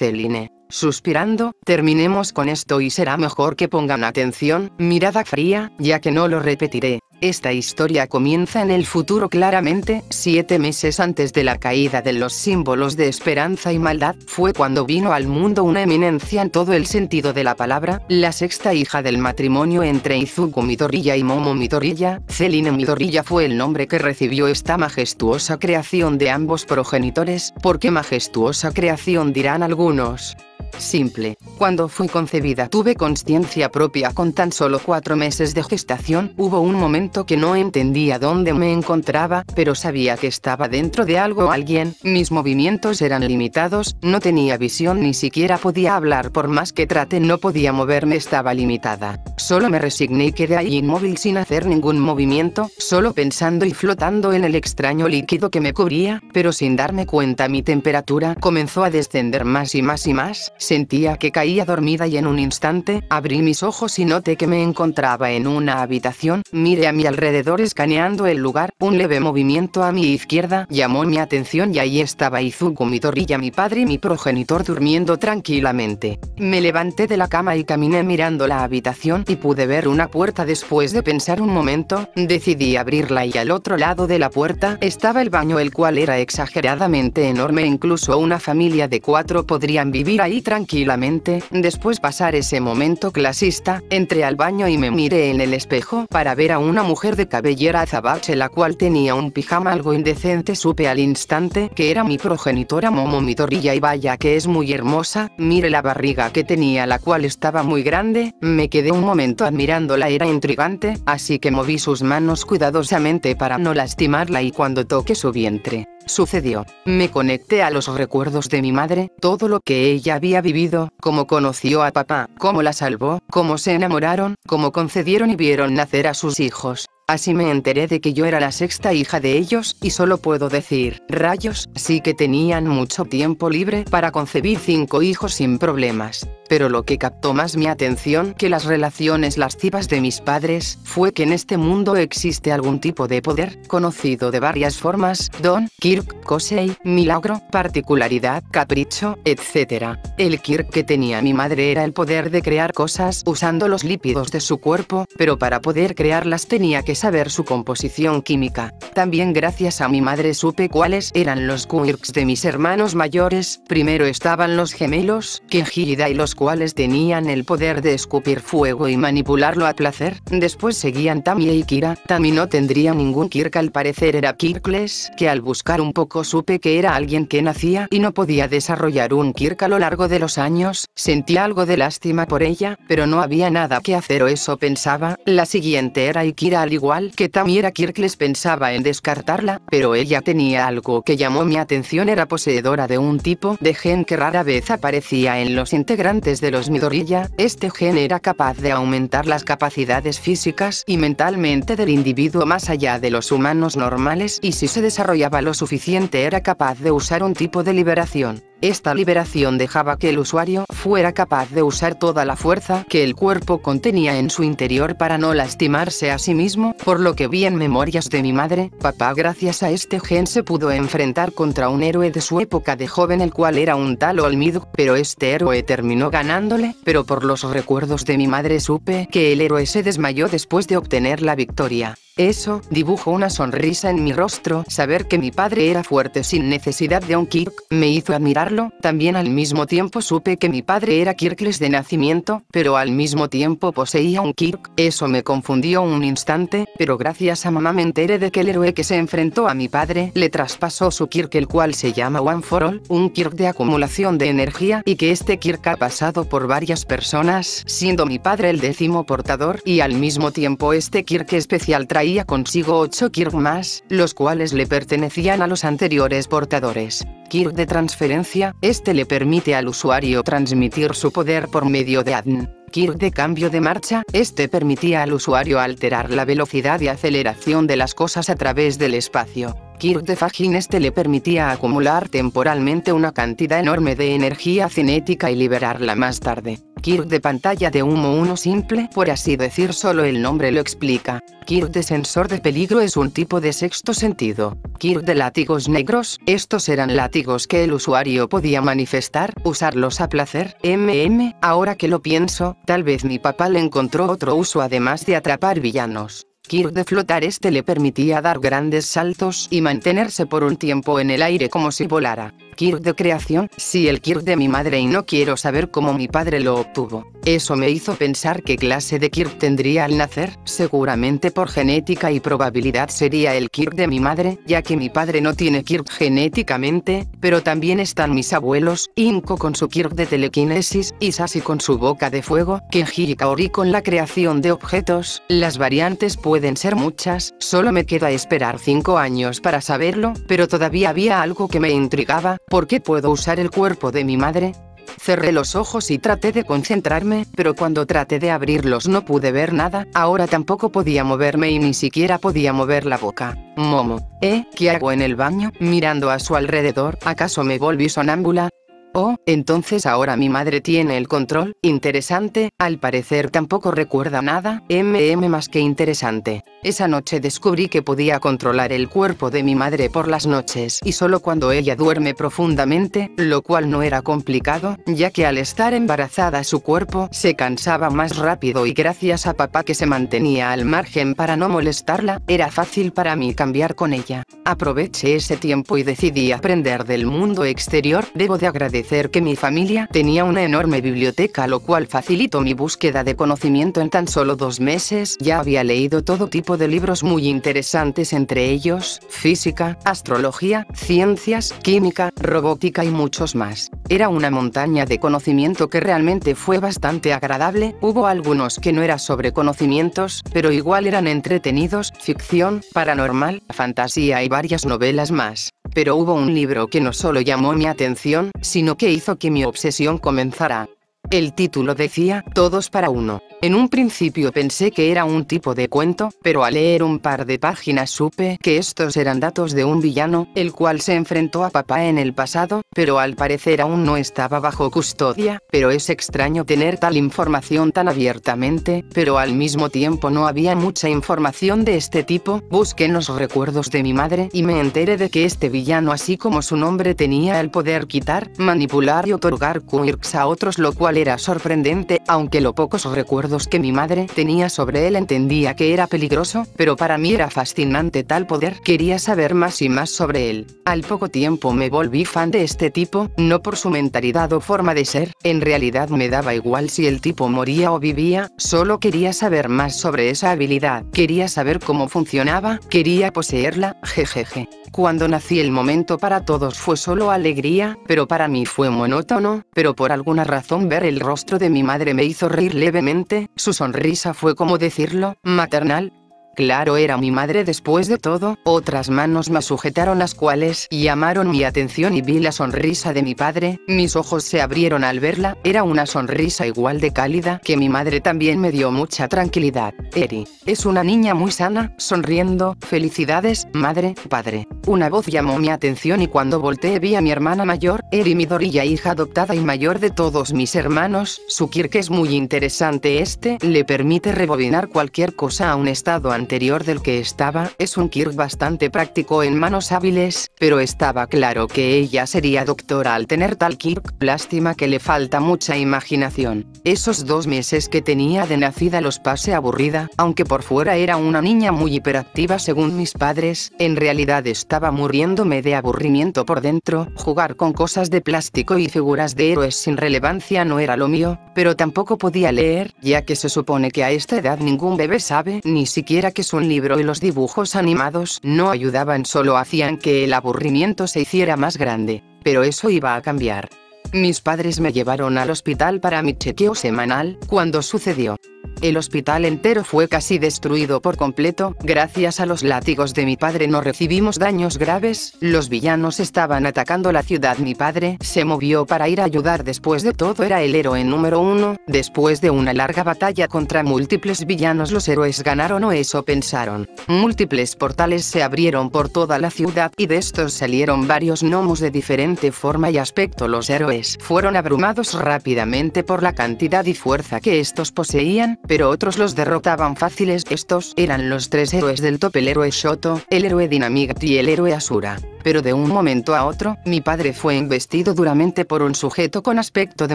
Celine. Suspirando, terminemos con esto y será mejor que pongan atención, mirada fría, ya que no lo repetiré. Esta historia comienza en el futuro claramente, siete meses antes de la caída de los símbolos de esperanza y maldad, fue cuando vino al mundo una eminencia en todo el sentido de la palabra, la sexta hija del matrimonio entre Izuku Midoriya y Momo Midoriya, Celine Midoriya fue el nombre que recibió esta majestuosa creación de ambos progenitores, ¿por qué majestuosa creación dirán algunos? Simple. Cuando fui concebida tuve conciencia propia con tan solo cuatro meses de gestación. Hubo un momento que no entendía dónde me encontraba, pero sabía que estaba dentro de algo o alguien. Mis movimientos eran limitados, no tenía visión ni siquiera podía hablar por más que trate no podía moverme estaba limitada. Solo me resigné y quedé ahí inmóvil sin hacer ningún movimiento, solo pensando y flotando en el extraño líquido que me cubría, pero sin darme cuenta mi temperatura comenzó a descender más y más y más, Sentía que caía dormida y en un instante, abrí mis ojos y noté que me encontraba en una habitación, miré a mi alrededor escaneando el lugar, un leve movimiento a mi izquierda llamó mi atención y ahí estaba Izuku Midoriya mi padre y mi progenitor durmiendo tranquilamente. Me levanté de la cama y caminé mirando la habitación y pude ver una puerta. Después de pensar un momento, decidí abrirla y al otro lado de la puerta estaba el baño el cual era exageradamente enorme. Incluso una familia de cuatro podrían vivir ahí tranquilamente, después pasar ese momento clasista, entré al baño y me miré en el espejo para ver a una mujer de cabellera azabache la cual tenía un pijama algo indecente. Supe al instante que era mi progenitora Momo Midoriya y vaya que es muy hermosa, mire la barriga que tenía la cual estaba muy grande, me quedé un momento admirándola era intrigante, así que moví sus manos cuidadosamente para no lastimarla y cuando toqué su vientre, Sucedió. Me conecté a los recuerdos de mi madre, todo lo que ella había vivido, cómo conoció a papá, cómo la salvó, cómo se enamoraron, cómo concedieron y vieron nacer a sus hijos. Así me enteré de que yo era la sexta hija de ellos, y solo puedo decir, rayos, sí que tenían mucho tiempo libre para concebir cinco hijos sin problemas. Pero lo que captó más mi atención que las relaciones lascivas de mis padres, fue que en este mundo existe algún tipo de poder, conocido de varias formas, don, kirk, kosei, milagro, particularidad, capricho, etc. El kirk que tenía mi madre era el poder de crear cosas usando los lípidos de su cuerpo, pero para poder crearlas tenía que saber su composición química. También gracias a mi madre supe cuáles eran los quirks de mis hermanos mayores, primero estaban los gemelos, Kenji y los cuales tenían el poder de escupir fuego y manipularlo a placer, después seguían Tami y Kira, Tami no tendría ningún Kirk al parecer era Kirkles, que al buscar un poco supe que era alguien que nacía y no podía desarrollar un Kirk a lo largo de los años, sentía algo de lástima por ella, pero no había nada que hacer o eso pensaba, la siguiente era Ikira al igual que Tamira Kirkles pensaba en descartarla, pero ella tenía algo que llamó mi atención era poseedora de un tipo de gen que rara vez aparecía en los integrantes de los Midoriya, este gen era capaz de aumentar las capacidades físicas y mentalmente del individuo más allá de los humanos normales y si se desarrollaba lo suficiente era capaz de usar un tipo de liberación. Esta liberación dejaba que el usuario fuera capaz de usar toda la fuerza que el cuerpo contenía en su interior para no lastimarse a sí mismo, por lo que vi en memorias de mi madre, papá gracias a este gen se pudo enfrentar contra un héroe de su época de joven el cual era un tal Olmid, pero este héroe terminó ganándole, pero por los recuerdos de mi madre supe que el héroe se desmayó después de obtener la victoria. Eso, dibujó una sonrisa en mi rostro, saber que mi padre era fuerte sin necesidad de un Kirk, me hizo admirarlo, también al mismo tiempo supe que mi padre era Kirkles de nacimiento, pero al mismo tiempo poseía un Kirk, eso me confundió un instante, pero gracias a mamá me enteré de que el héroe que se enfrentó a mi padre le traspasó su Kirk el cual se llama One for All, un Kirk de acumulación de energía y que este Kirk ha pasado por varias personas, siendo mi padre el décimo portador y al mismo tiempo este Kirk especial traía consigo 8 Kirk más, los cuales le pertenecían a los anteriores portadores. Kirk de transferencia, este le permite al usuario transmitir su poder por medio de ADN. Kirk de cambio de marcha, este permitía al usuario alterar la velocidad y aceleración de las cosas a través del espacio. Kirk de Fagin este le permitía acumular temporalmente una cantidad enorme de energía cinética y liberarla más tarde. Kirk de pantalla de humo uno simple, por así decir solo el nombre lo explica. Kirk de sensor de peligro es un tipo de sexto sentido. Kirk de látigos negros, estos eran látigos que el usuario podía manifestar, usarlos a placer. MM, ahora que lo pienso, tal vez mi papá le encontró otro uso además de atrapar villanos. Kirk de flotar este le permitía dar grandes saltos y mantenerse por un tiempo en el aire como si volara. Kirk de creación, sí el Kirk de mi madre y no quiero saber cómo mi padre lo obtuvo. Eso me hizo pensar qué clase de Kirk tendría al nacer, seguramente por genética y probabilidad sería el Kirk de mi madre, ya que mi padre no tiene Kirk genéticamente, pero también están mis abuelos, Inko con su Kirk de telequinesis, y Sashi con su boca de fuego, Kenji y Kaori con la creación de objetos, las variantes pueden ser muchas, solo me queda esperar 5 años para saberlo, pero todavía había algo que me intrigaba, ¿Por qué puedo usar el cuerpo de mi madre? Cerré los ojos y traté de concentrarme, pero cuando traté de abrirlos no pude ver nada, ahora tampoco podía moverme y ni siquiera podía mover la boca. Momo, ¿eh? ¿Qué hago en el baño? Mirando a su alrededor, ¿acaso me volví sonámbula? Oh, entonces ahora mi madre tiene el control, interesante, al parecer tampoco recuerda nada, mm más que interesante. Esa noche descubrí que podía controlar el cuerpo de mi madre por las noches y solo cuando ella duerme profundamente, lo cual no era complicado, ya que al estar embarazada su cuerpo se cansaba más rápido y gracias a papá que se mantenía al margen para no molestarla, era fácil para mí cambiar con ella. Aproveché ese tiempo y decidí aprender del mundo exterior, debo de agradecer que mi familia tenía una enorme biblioteca lo cual facilitó mi búsqueda de conocimiento en tan solo dos meses. Ya había leído todo tipo de libros muy interesantes entre ellos, física, astrología, ciencias, química, robótica y muchos más. Era una montaña de conocimiento que realmente fue bastante agradable, hubo algunos que no eran sobre conocimientos, pero igual eran entretenidos, ficción, paranormal, fantasía y varias novelas más. Pero hubo un libro que no solo llamó mi atención, sino que hizo que mi obsesión comenzara. El título decía, Todos para uno. En un principio pensé que era un tipo de cuento, pero al leer un par de páginas supe que estos eran datos de un villano, el cual se enfrentó a papá en el pasado, pero al parecer aún no estaba bajo custodia, pero es extraño tener tal información tan abiertamente, pero al mismo tiempo no había mucha información de este tipo, busqué los recuerdos de mi madre y me enteré de que este villano así como su nombre tenía el poder quitar, manipular y otorgar quirks a otros lo cual era sorprendente, aunque lo pocos recuerdos que mi madre tenía sobre él entendía que era peligroso, pero para mí era fascinante tal poder, quería saber más y más sobre él. Al poco tiempo me volví fan de este tipo, no por su mentalidad o forma de ser, en realidad me daba igual si el tipo moría o vivía, solo quería saber más sobre esa habilidad, quería saber cómo funcionaba, quería poseerla, jejeje. Cuando nací el momento para todos fue solo alegría, pero para mí fue monótono, pero por alguna razón ver el rostro de mi madre me hizo reír levemente, su sonrisa fue como decirlo, maternal, Claro era mi madre después de todo, otras manos me sujetaron las cuales llamaron mi atención y vi la sonrisa de mi padre, mis ojos se abrieron al verla, era una sonrisa igual de cálida que mi madre. También me dio mucha tranquilidad. Eri, es una niña muy sana, sonriendo, felicidades, madre, padre. Una voz llamó mi atención y cuando volteé vi a mi hermana mayor, Eri mi dorilla hija adoptada y mayor de todos mis hermanos, su Kirk es muy interesante. Este, le permite rebobinar cualquier cosa a un estado anterior del que estaba, es un Kirk bastante práctico en manos hábiles, pero estaba claro que ella sería doctora al tener tal Kirk, lástima que le falta mucha imaginación. Esos dos meses que tenía de nacida los pasé aburrida, aunque por fuera era una niña muy hiperactiva según mis padres, en realidad estaba muriéndome de aburrimiento por dentro, jugar con cosas de plástico y figuras de héroes sin relevancia no era lo mío, pero tampoco podía leer, ya que se supone que a esta edad ningún bebé sabe, ni siquiera que es un libro y los dibujos animados no ayudaban solo hacían que el aburrimiento se hiciera más grande. Pero eso iba a cambiar. Mis padres me llevaron al hospital para mi chequeo semanal, cuando sucedió. El hospital entero fue casi destruido por completo, gracias a los látigos de mi padre. No recibimos daños graves, los villanos estaban atacando la ciudad. Mi padre se movió para ir a ayudar. Después de todo era el héroe número uno, después de una larga batalla contra múltiples villanos los héroes ganaron o eso pensaron. Múltiples portales se abrieron por toda la ciudad y de estos salieron varios gnomos de diferente forma y aspecto. Los héroes fueron abrumados rápidamente por la cantidad y fuerza que estos poseían, pero otros los derrotaban fáciles. Estos eran los tres héroes del top, el héroe Shoto, el héroe Dynamite y el héroe Asura. Pero de un momento a otro, mi padre fue embestido duramente por un sujeto con aspecto de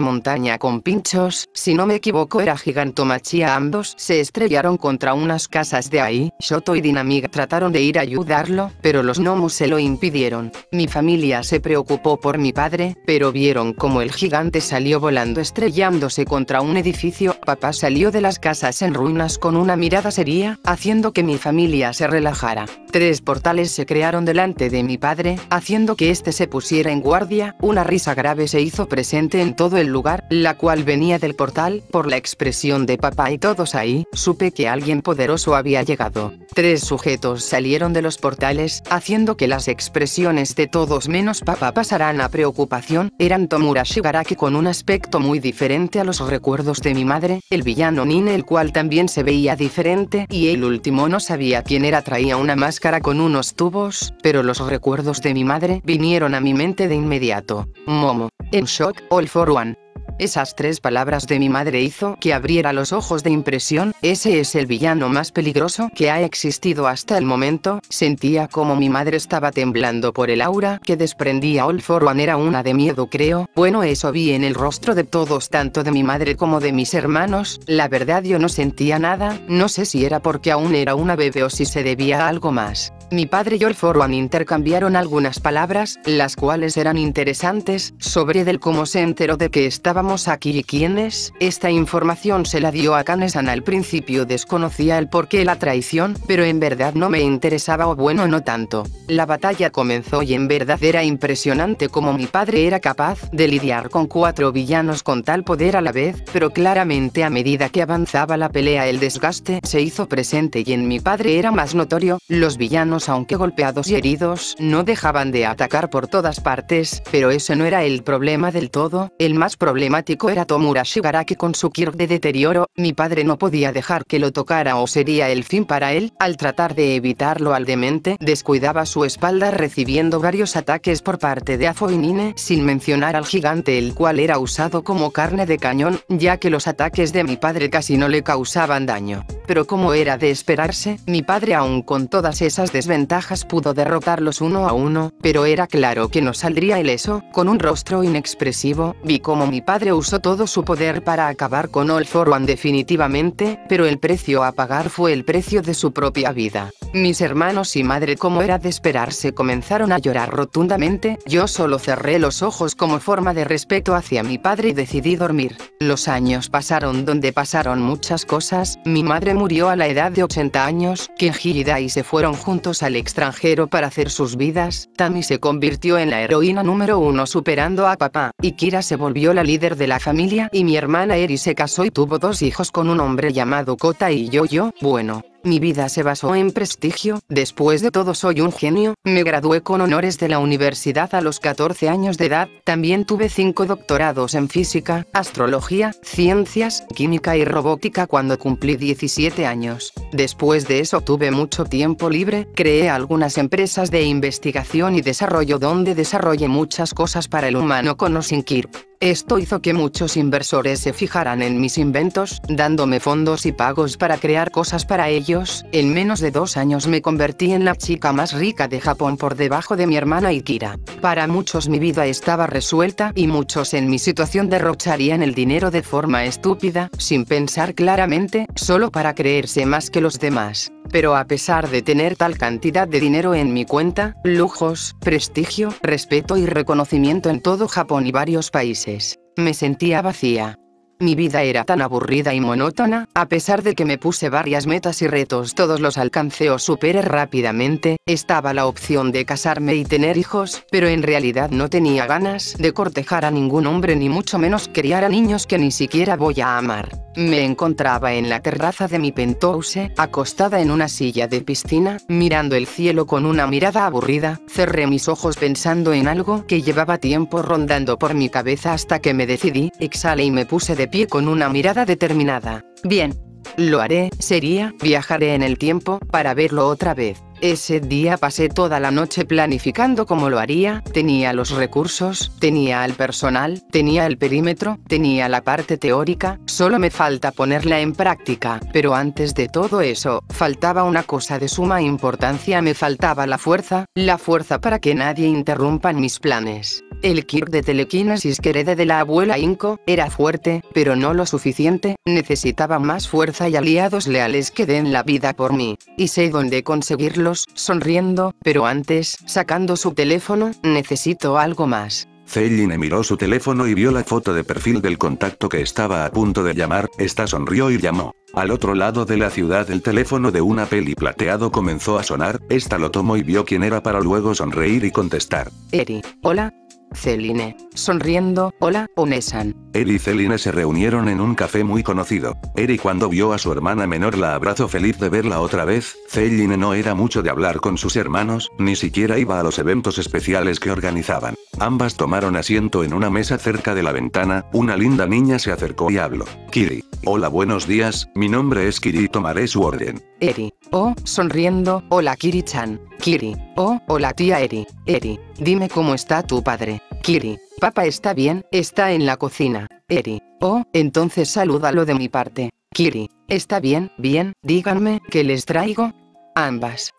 montaña con pinchos, si no me equivoco era gigantomachía ambos se estrellaron contra unas casas de ahí, Shoto y Dinamiga trataron de ir a ayudarlo, pero los gnomos se lo impidieron. Mi familia se preocupó por mi padre, pero vieron como el gigante salió volando estrellándose contra un edificio, papá salió de las casas en ruinas con una mirada seria, haciendo que mi familia se relajara. Tres portales se crearon delante de mi padre haciendo que éste se pusiera en guardia, una risa grave se hizo presente en todo el lugar, la cual venía del portal, por la expresión de papá y todos ahí, supe que alguien poderoso había llegado. Tres sujetos salieron de los portales, haciendo que las expresiones de todos menos papá pasaran a preocupación, eran Tomura Shigaraki con un aspecto muy diferente a los recuerdos de mi madre, el villano Nine el cual también se veía diferente, y el último no sabía quién era traía una máscara con unos tubos, pero los recuerdos de mi madre vinieron a mi mente de inmediato. Momo. En shock, all for one. Esas tres palabras de mi madre hizo que abriera los ojos de impresión, ese es el villano más peligroso que ha existido hasta el momento, sentía como mi madre estaba temblando por el aura que desprendía All for One. Era una de miedo creo, bueno eso vi en el rostro de todos tanto de mi madre como de mis hermanos, la verdad yo no sentía nada, no sé si era porque aún era una bebé o si se debía a algo más. Mi padre y All for One intercambiaron algunas palabras, las cuales eran interesantes, sobre del cómo se enteró de que estábamos aquí y quiénes. Esta información se la dio a Kanesan al principio desconocía el porqué la traición, pero en verdad no me interesaba o bueno no tanto. La batalla comenzó y en verdad era impresionante como mi padre era capaz de lidiar con cuatro villanos con tal poder a la vez, pero claramente a medida que avanzaba la pelea el desgaste se hizo presente y en mi padre era más notorio, los villanos aunque golpeados y heridos, no dejaban de atacar por todas partes, pero ese no era el problema del todo, el más problemático era Tomura Shigaraki con su Kirk de deterioro, mi padre no podía dejar que lo tocara o sería el fin para él, al tratar de evitarlo al demente, descuidaba su espalda recibiendo varios ataques por parte de Afo y Nine, sin mencionar al gigante el cual era usado como carne de cañón, ya que los ataques de mi padre casi no le causaban daño. Pero como era de esperarse, mi padre aún con todas esas ventajas pudo derrotarlos uno a uno, pero era claro que no saldría ileso, con un rostro inexpresivo, vi como mi padre usó todo su poder para acabar con All for One definitivamente, pero el precio a pagar fue el precio de su propia vida. Mis hermanos y madre como era de esperarse comenzaron a llorar rotundamente, yo solo cerré los ojos como forma de respeto hacia mi padre y decidí dormir. Los años pasaron donde pasaron muchas cosas, mi madre murió a la edad de 80 años, Kenji y se fueron juntos al extranjero para hacer sus vidas, Tami se convirtió en la heroína número uno superando a papá, y Kira se volvió la líder de la familia y mi hermana Eri se casó y tuvo dos hijos con un hombre llamado Kota y Yo-Yo, bueno, mi vida se basó en prestigio, después de todo soy un genio, me gradué con honores de la universidad a los 14 años de edad, también tuve 5 doctorados en física, astrología, ciencias, química y robótica cuando cumplí 17 años. Después de eso tuve mucho tiempo libre, creé algunas empresas de investigación y desarrollo donde desarrollé muchas cosas para el humano con Osinkirp. Esto hizo que muchos inversores se fijaran en mis inventos, dándome fondos y pagos para crear cosas para ellos. En menos de dos años me convertí en la chica más rica de Japón por debajo de mi hermana Ikira. Para muchos mi vida estaba resuelta y muchos en mi situación derrocharían el dinero de forma estúpida, sin pensar claramente, solo para creerse más que los demás. Pero a pesar de tener tal cantidad de dinero en mi cuenta, lujos, prestigio, respeto y reconocimiento en todo Japón y varios países, me sentía vacía. Mi vida era tan aburrida y monótona, a pesar de que me puse varias metas y retos todos los alcancé o superé rápidamente, estaba la opción de casarme y tener hijos, pero en realidad no tenía ganas de cortejar a ningún hombre ni mucho menos criar a niños que ni siquiera voy a amar. Me encontraba en la terraza de mi penthouse, acostada en una silla de piscina, mirando el cielo con una mirada aburrida, cerré mis ojos pensando en algo que llevaba tiempo rondando por mi cabeza hasta que me decidí, exhalé y me puse de pie con una mirada determinada. Bien, lo haré, sería, viajaré en el tiempo, para verlo otra vez. Ese día pasé toda la noche planificando cómo lo haría, tenía los recursos, tenía el personal, tenía el perímetro, tenía la parte teórica, solo me falta ponerla en práctica, pero antes de todo eso, faltaba una cosa de suma importancia, me faltaba la fuerza, la fuerza para que nadie interrumpa mis planes. El Kirk de telequinesis que de la abuela Inco, era fuerte, pero no lo suficiente, necesitaba más fuerza y aliados leales que den la vida por mí. Y sé dónde conseguirlos, sonriendo, pero antes, sacando su teléfono, necesito algo más. Celine miró su teléfono y vio la foto de perfil del contacto que estaba a punto de llamar, esta sonrió y llamó. Al otro lado de la ciudad el teléfono de una peli plateado comenzó a sonar, esta lo tomó y vio quién era para luego sonreír y contestar. Eri, hola, Celine, sonriendo, hola, Onesan. Eri y Celine se reunieron en un café muy conocido. Eri cuando vio a su hermana menor la abrazó feliz de verla otra vez, Celine no era mucho de hablar con sus hermanos, ni siquiera iba a los eventos especiales que organizaban. Ambas tomaron asiento en una mesa cerca de la ventana, una linda niña se acercó y habló. Kiri. Hola buenos días, mi nombre es Kiri y tomaré su orden. Eri, oh, sonriendo, hola Kiri-chan. Kiri, oh, hola tía Eri. Eri, dime cómo está tu padre. Kiri, papá está bien, está en la cocina. Eri, oh, entonces salúdalo de mi parte. Kiri, está bien, bien, díganme, ¿qué les traigo? Ambas.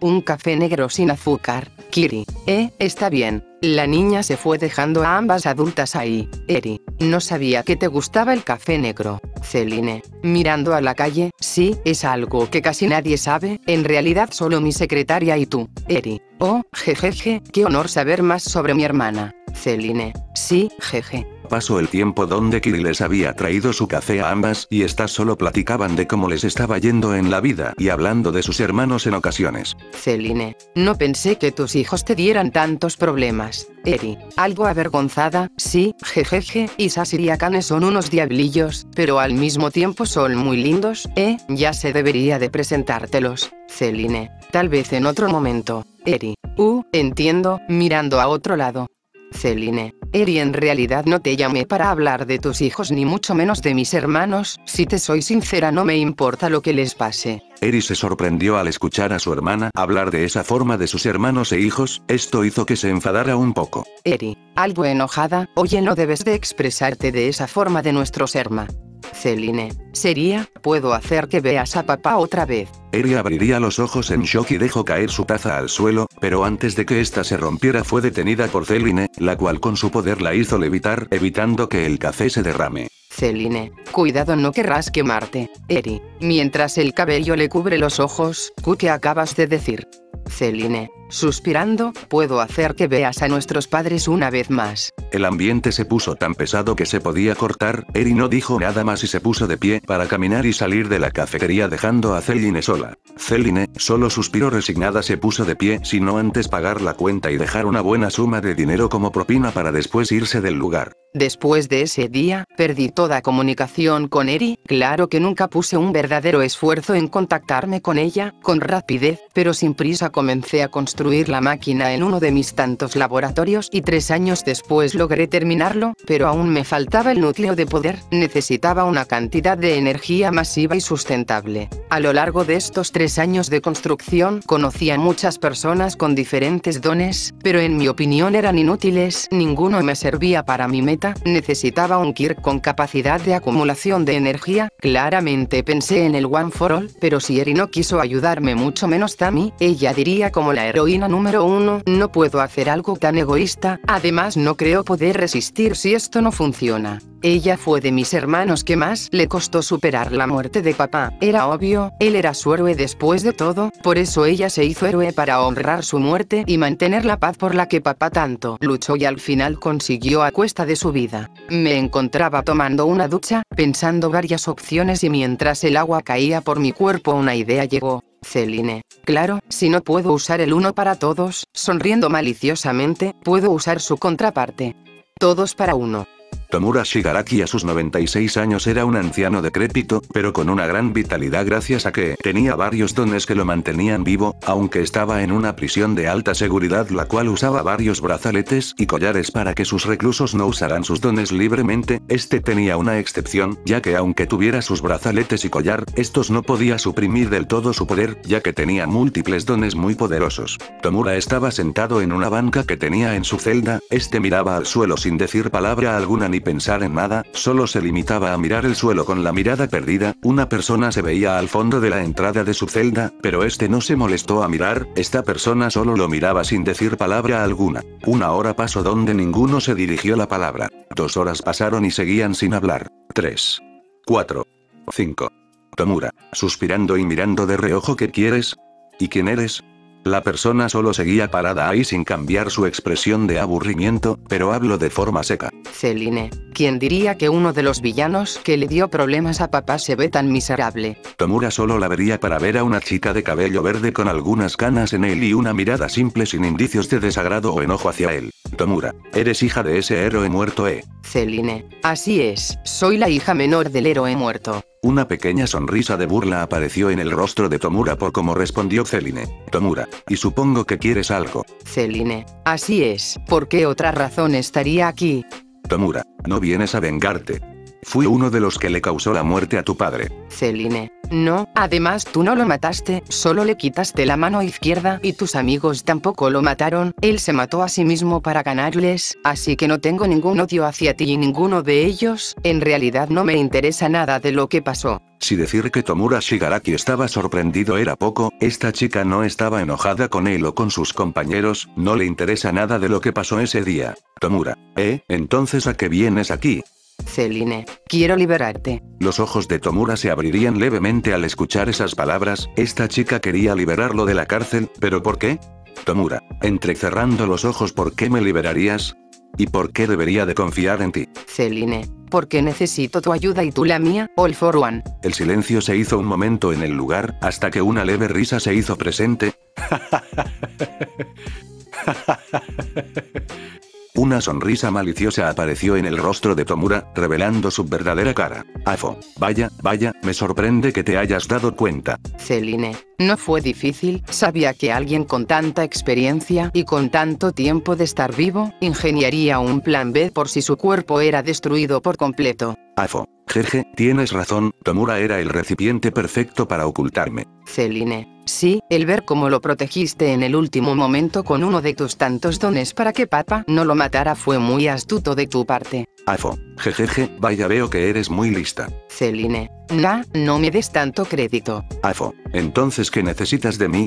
Un café negro sin azúcar. Kiri, eh, está bien. La niña se fue dejando a ambas adultas ahí. Eri, no sabía que te gustaba el café negro. Celine, mirando a la calle, sí, es algo que casi nadie sabe, en realidad solo mi secretaria y tú. Eri, oh, jejeje, qué honor saber más sobre mi hermana. Celine, sí, jeje. Pasó el tiempo donde Kiri les había traído su café a ambas y estas solo platicaban de cómo les estaba yendo en la vida y hablando de sus hermanos en ocasiones. Celine, no pensé que tus hijos te dieran tantos problemas. Eri, algo avergonzada, sí, jejeje, y Sasiri y Akane son unos diablillos, pero al mismo tiempo son muy lindos, eh, ya se debería de presentártelos. Celine, tal vez en otro momento. Eri, uh, entiendo, mirando a otro lado. Celine, Eri en realidad no te llamé para hablar de tus hijos ni mucho menos de mis hermanos, si te soy sincera no me importa lo que les pase. Eri se sorprendió al escuchar a su hermana hablar de esa forma de sus hermanos e hijos, esto hizo que se enfadara un poco. Eri, algo enojada, oye no debes de expresarte de esa forma de nuestros herma. Celine, sería, puedo hacer que veas a papá otra vez. Eri abriría los ojos en shock y dejó caer su taza al suelo, pero antes de que ésta se rompiera fue detenida por Celine, la cual con su poder la hizo levitar, evitando que el café se derrame. Celine, cuidado no querrás quemarte. Eri, mientras el cabello le cubre los ojos, ¿qué acabas de decir? Celine, suspirando, puedo hacer que veas a nuestros padres una vez más. El ambiente se puso tan pesado que se podía cortar, Eri no dijo nada más y se puso de pie para caminar y salir de la cafetería dejando a Celine sola. Celine, solo suspiró resignada se puso de pie sin no antes pagar la cuenta y dejar una buena suma de dinero como propina para después irse del lugar. Después de ese día, perdí toda comunicación con Eri, claro que nunca puse un verdadero esfuerzo en contactarme con ella, con rapidez, pero sin prisa comencé a construir la máquina en uno de mis tantos laboratorios y tres años después logré terminarlo, pero aún me faltaba el núcleo de poder, necesitaba una cantidad de energía masiva y sustentable. A lo largo de estos tres años de construcción, conocí a muchas personas con diferentes dones, pero en mi opinión eran inútiles, ninguno me servía para mi meta necesitaba un Kirk con capacidad de acumulación de energía, claramente pensé en el One for All, pero si Eri no quiso ayudarme mucho menos Tammy, ella diría como la heroína número uno, no puedo hacer algo tan egoísta, además no creo poder resistir si esto no funciona. Ella fue de mis hermanos que más le costó superar la muerte de papá. Era obvio, él era su héroe después de todo, por eso ella se hizo héroe para honrar su muerte y mantener la paz por la que papá tanto luchó y al final consiguió a cuesta de su vida. Me encontraba tomando una ducha, pensando varias opciones y mientras el agua caía por mi cuerpo una idea llegó. Celine. Claro, si no puedo usar el uno para todos, sonriendo maliciosamente, puedo usar su contraparte. Todos para uno. Tomura Shigaraki a sus 96 años era un anciano decrépito, pero con una gran vitalidad gracias a que tenía varios dones que lo mantenían vivo, aunque estaba en una prisión de alta seguridad la cual usaba varios brazaletes y collares para que sus reclusos no usaran sus dones libremente, este tenía una excepción, ya que aunque tuviera sus brazaletes y collar, estos no podía suprimir del todo su poder, ya que tenía múltiples dones muy poderosos. Tomura estaba sentado en una banca que tenía en su celda, este miraba al suelo sin decir palabra alguna ni pensar en nada, solo se limitaba a mirar el suelo con la mirada perdida, una persona se veía al fondo de la entrada de su celda, pero este no se molestó a mirar, esta persona solo lo miraba sin decir palabra alguna. Una hora pasó donde ninguno se dirigió la palabra. Dos horas pasaron y seguían sin hablar. Tres. Cuatro. Cinco. Tomura, suspirando y mirando de reojo ¿qué quieres? ¿Y quién eres? La persona solo seguía parada ahí sin cambiar su expresión de aburrimiento, pero hablo de forma seca. Celine, ¿quién diría que uno de los villanos que le dio problemas a papá se ve tan miserable? Tomura solo la vería para ver a una chica de cabello verde con algunas canas en él y una mirada simple sin indicios de desagrado o enojo hacia él. Tomura, eres hija de ese héroe muerto, ¿eh? Celine, así es, soy la hija menor del héroe muerto. Una pequeña sonrisa de burla apareció en el rostro de Tomura por como respondió Celine. Tomura, y supongo que quieres algo. Celine, así es, ¿por qué otra razón estaría aquí? Tomura, no vienes a vengarte. Fui uno de los que le causó la muerte a tu padre. Celine, no, además tú no lo mataste, solo le quitaste la mano izquierda y tus amigos tampoco lo mataron, él se mató a sí mismo para ganarles, así que no tengo ningún odio hacia ti y ninguno de ellos, en realidad no me interesa nada de lo que pasó. Si decir que Tomura Shigaraki estaba sorprendido era poco, esta chica no estaba enojada con él o con sus compañeros, no le interesa nada de lo que pasó ese día. Tomura, ¿eh? Entonces ¿a qué vienes aquí? Celine, quiero liberarte. Los ojos de Tomura se abrirían levemente al escuchar esas palabras, esta chica quería liberarlo de la cárcel, ¿pero por qué? Tomura, entrecerrando los ojos ¿por qué me liberarías? ¿Y por qué debería de confiar en ti? Celine, porque necesito tu ayuda y tú la mía, all for one. El silencio se hizo un momento en el lugar, hasta que una leve risa se hizo presente. Una sonrisa maliciosa apareció en el rostro de Tomura, revelando su verdadera cara. Afo, vaya, vaya, me sorprende que te hayas dado cuenta. Celine, no fue difícil, sabía que alguien con tanta experiencia y con tanto tiempo de estar vivo, ingeniaría un plan B por si su cuerpo era destruido por completo. Afo, jeje, tienes razón, Tomura era el recipiente perfecto para ocultarme. Celine, sí, el ver cómo lo protegiste en el último momento con uno de tus tantos dones para que papá no lo matara fue muy astuto de tu parte. Afo, jejeje, vaya veo que eres muy lista. Celine, nah, no me des tanto crédito. Afo, entonces ¿qué necesitas de mí?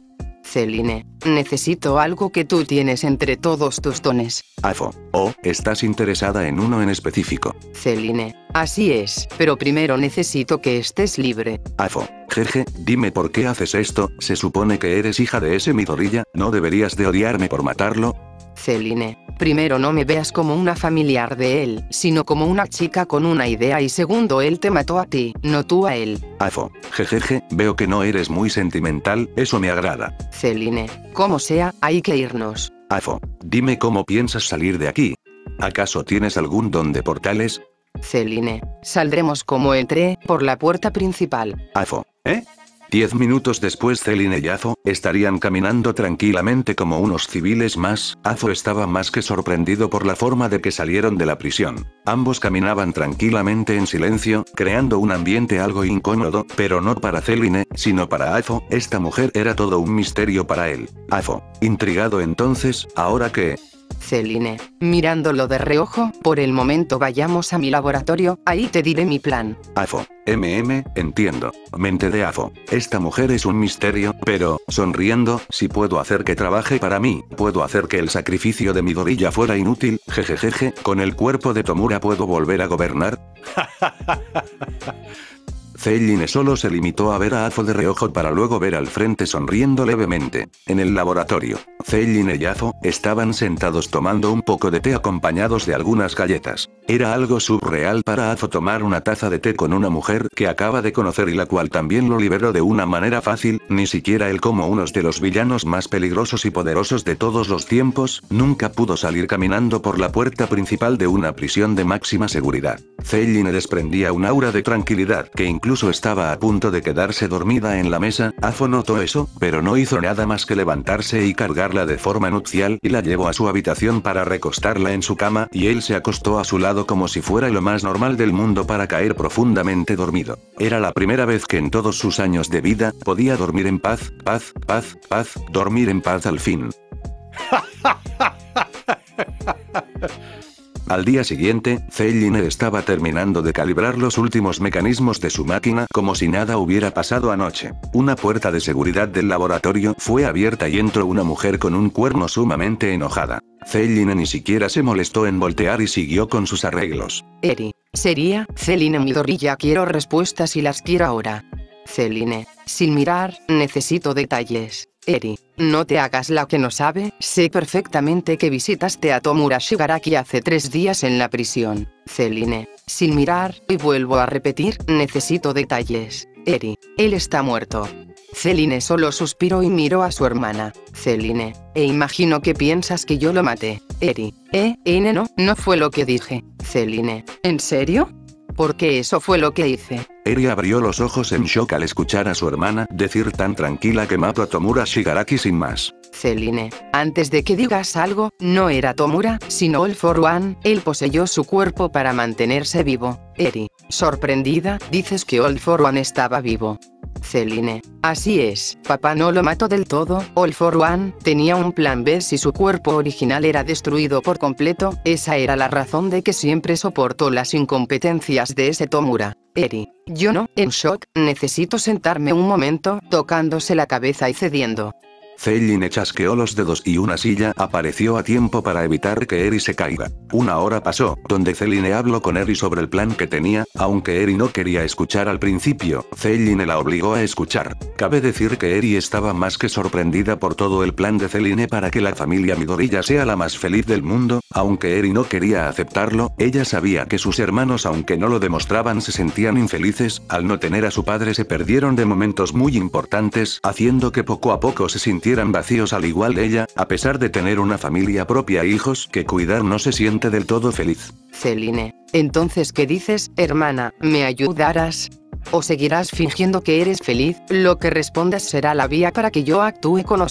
Celine, necesito algo que tú tienes entre todos tus dones. Afo, oh, estás interesada en uno en específico. Celine, así es, pero primero necesito que estés libre. Afo, jeje, dime por qué haces esto, se supone que eres hija de ese Midorilla, ¿no deberías de odiarme por matarlo? Celine, primero no me veas como una familiar de él, sino como una chica con una idea y segundo él te mató a ti, no tú a él. Afo, jejeje, veo que no eres muy sentimental, eso me agrada. Celine, como sea, hay que irnos. Afo, dime cómo piensas salir de aquí. ¿Acaso tienes algún don de portales? Celine, saldremos como entré, por la puerta principal. Afo, ¿eh? Diez minutos después Celine y Afo, estarían caminando tranquilamente como unos civiles más, Afo estaba más que sorprendido por la forma de que salieron de la prisión. Ambos caminaban tranquilamente en silencio, creando un ambiente algo incómodo, pero no para Celine, sino para Afo, esta mujer era todo un misterio para él. Afo, intrigado entonces, ¿ahora qué? Celine, mirándolo de reojo, por el momento vayamos a mi laboratorio, ahí te diré mi plan. Afo, MM, entiendo. Mente de Afo. Esta mujer es un misterio, pero, sonriendo, si puedo hacer que trabaje para mí, puedo hacer que el sacrificio de mi dorilla fuera inútil, jejejeje, con el cuerpo de Tomura puedo volver a gobernar. Celline solo se limitó a ver a Afo de reojo para luego ver al frente sonriendo levemente. En el laboratorio, Celline y Afo estaban sentados tomando un poco de té acompañados de algunas galletas. Era algo surreal para Afo tomar una taza de té con una mujer que acaba de conocer y la cual también lo liberó de una manera fácil, ni siquiera él como uno de los villanos más peligrosos y poderosos de todos los tiempos, nunca pudo salir caminando por la puerta principal de una prisión de máxima seguridad. Celline desprendía un aura de tranquilidad que incluso estaba a punto de quedarse dormida en la mesa, Afo notó eso, pero no hizo nada más que levantarse y cargarla de forma nupcial y la llevó a su habitación para recostarla en su cama y él se acostó a su lado como si fuera lo más normal del mundo para caer profundamente dormido. Era la primera vez que en todos sus años de vida, podía dormir en paz, paz, paz, paz, dormir en paz al fin. Al día siguiente, Celline estaba terminando de calibrar los últimos mecanismos de su máquina como si nada hubiera pasado anoche. Una puerta de seguridad del laboratorio fue abierta y entró una mujer con un cuerno sumamente enojada. Celline ni siquiera se molestó en voltear y siguió con sus arreglos. Eri, sería, Celine Midorilla quiero respuestas y las quiero ahora. Celine, sin mirar, necesito detalles. Eri, no te hagas la que no sabe, sé perfectamente que visitaste a Tomura Shigaraki hace tres días en la prisión. Celine, sin mirar, y vuelvo a repetir, necesito detalles. Eri, él está muerto. Celine solo suspiró y miró a su hermana. Celine, e imagino que piensas que yo lo maté. Eri, eh, N no, no fue lo que dije. Celine, ¿en serio? Porque eso fue lo que hice. Eri abrió los ojos en shock al escuchar a su hermana decir tan tranquila que mató a Tomura Shigaraki sin más. Celine, antes de que digas algo, no era Tomura, sino All for One, él poseyó su cuerpo para mantenerse vivo. Eri, sorprendida, dices que All for One estaba vivo. Celine. Así es, papá no lo mató del todo, All for One, tenía un plan B si su cuerpo original era destruido por completo, esa era la razón de que siempre soportó las incompetencias de ese Tomura. Eri. Yo no, en shock, necesito sentarme un momento, tocándose la cabeza y cediendo. Celline chasqueó los dedos y una silla apareció a tiempo para evitar que Eri se caiga. Una hora pasó, donde Celine habló con Eri sobre el plan que tenía, aunque Eri no quería escuchar al principio, Celine la obligó a escuchar. Cabe decir que Eri estaba más que sorprendida por todo el plan de Celine para que la familia Midorilla sea la más feliz del mundo, aunque Eri no quería aceptarlo, ella sabía que sus hermanos aunque no lo demostraban se sentían infelices, al no tener a su padre se perdieron de momentos muy importantes, haciendo que poco a poco se sintieran vacíos al igual ella, a pesar de tener una familia propia e hijos que cuidar no se siente del todo feliz. Celine, entonces ¿qué dices, hermana? ¿Me ayudarás? ¿O seguirás fingiendo que eres feliz? Lo que respondas será la vía para que yo actúe con o.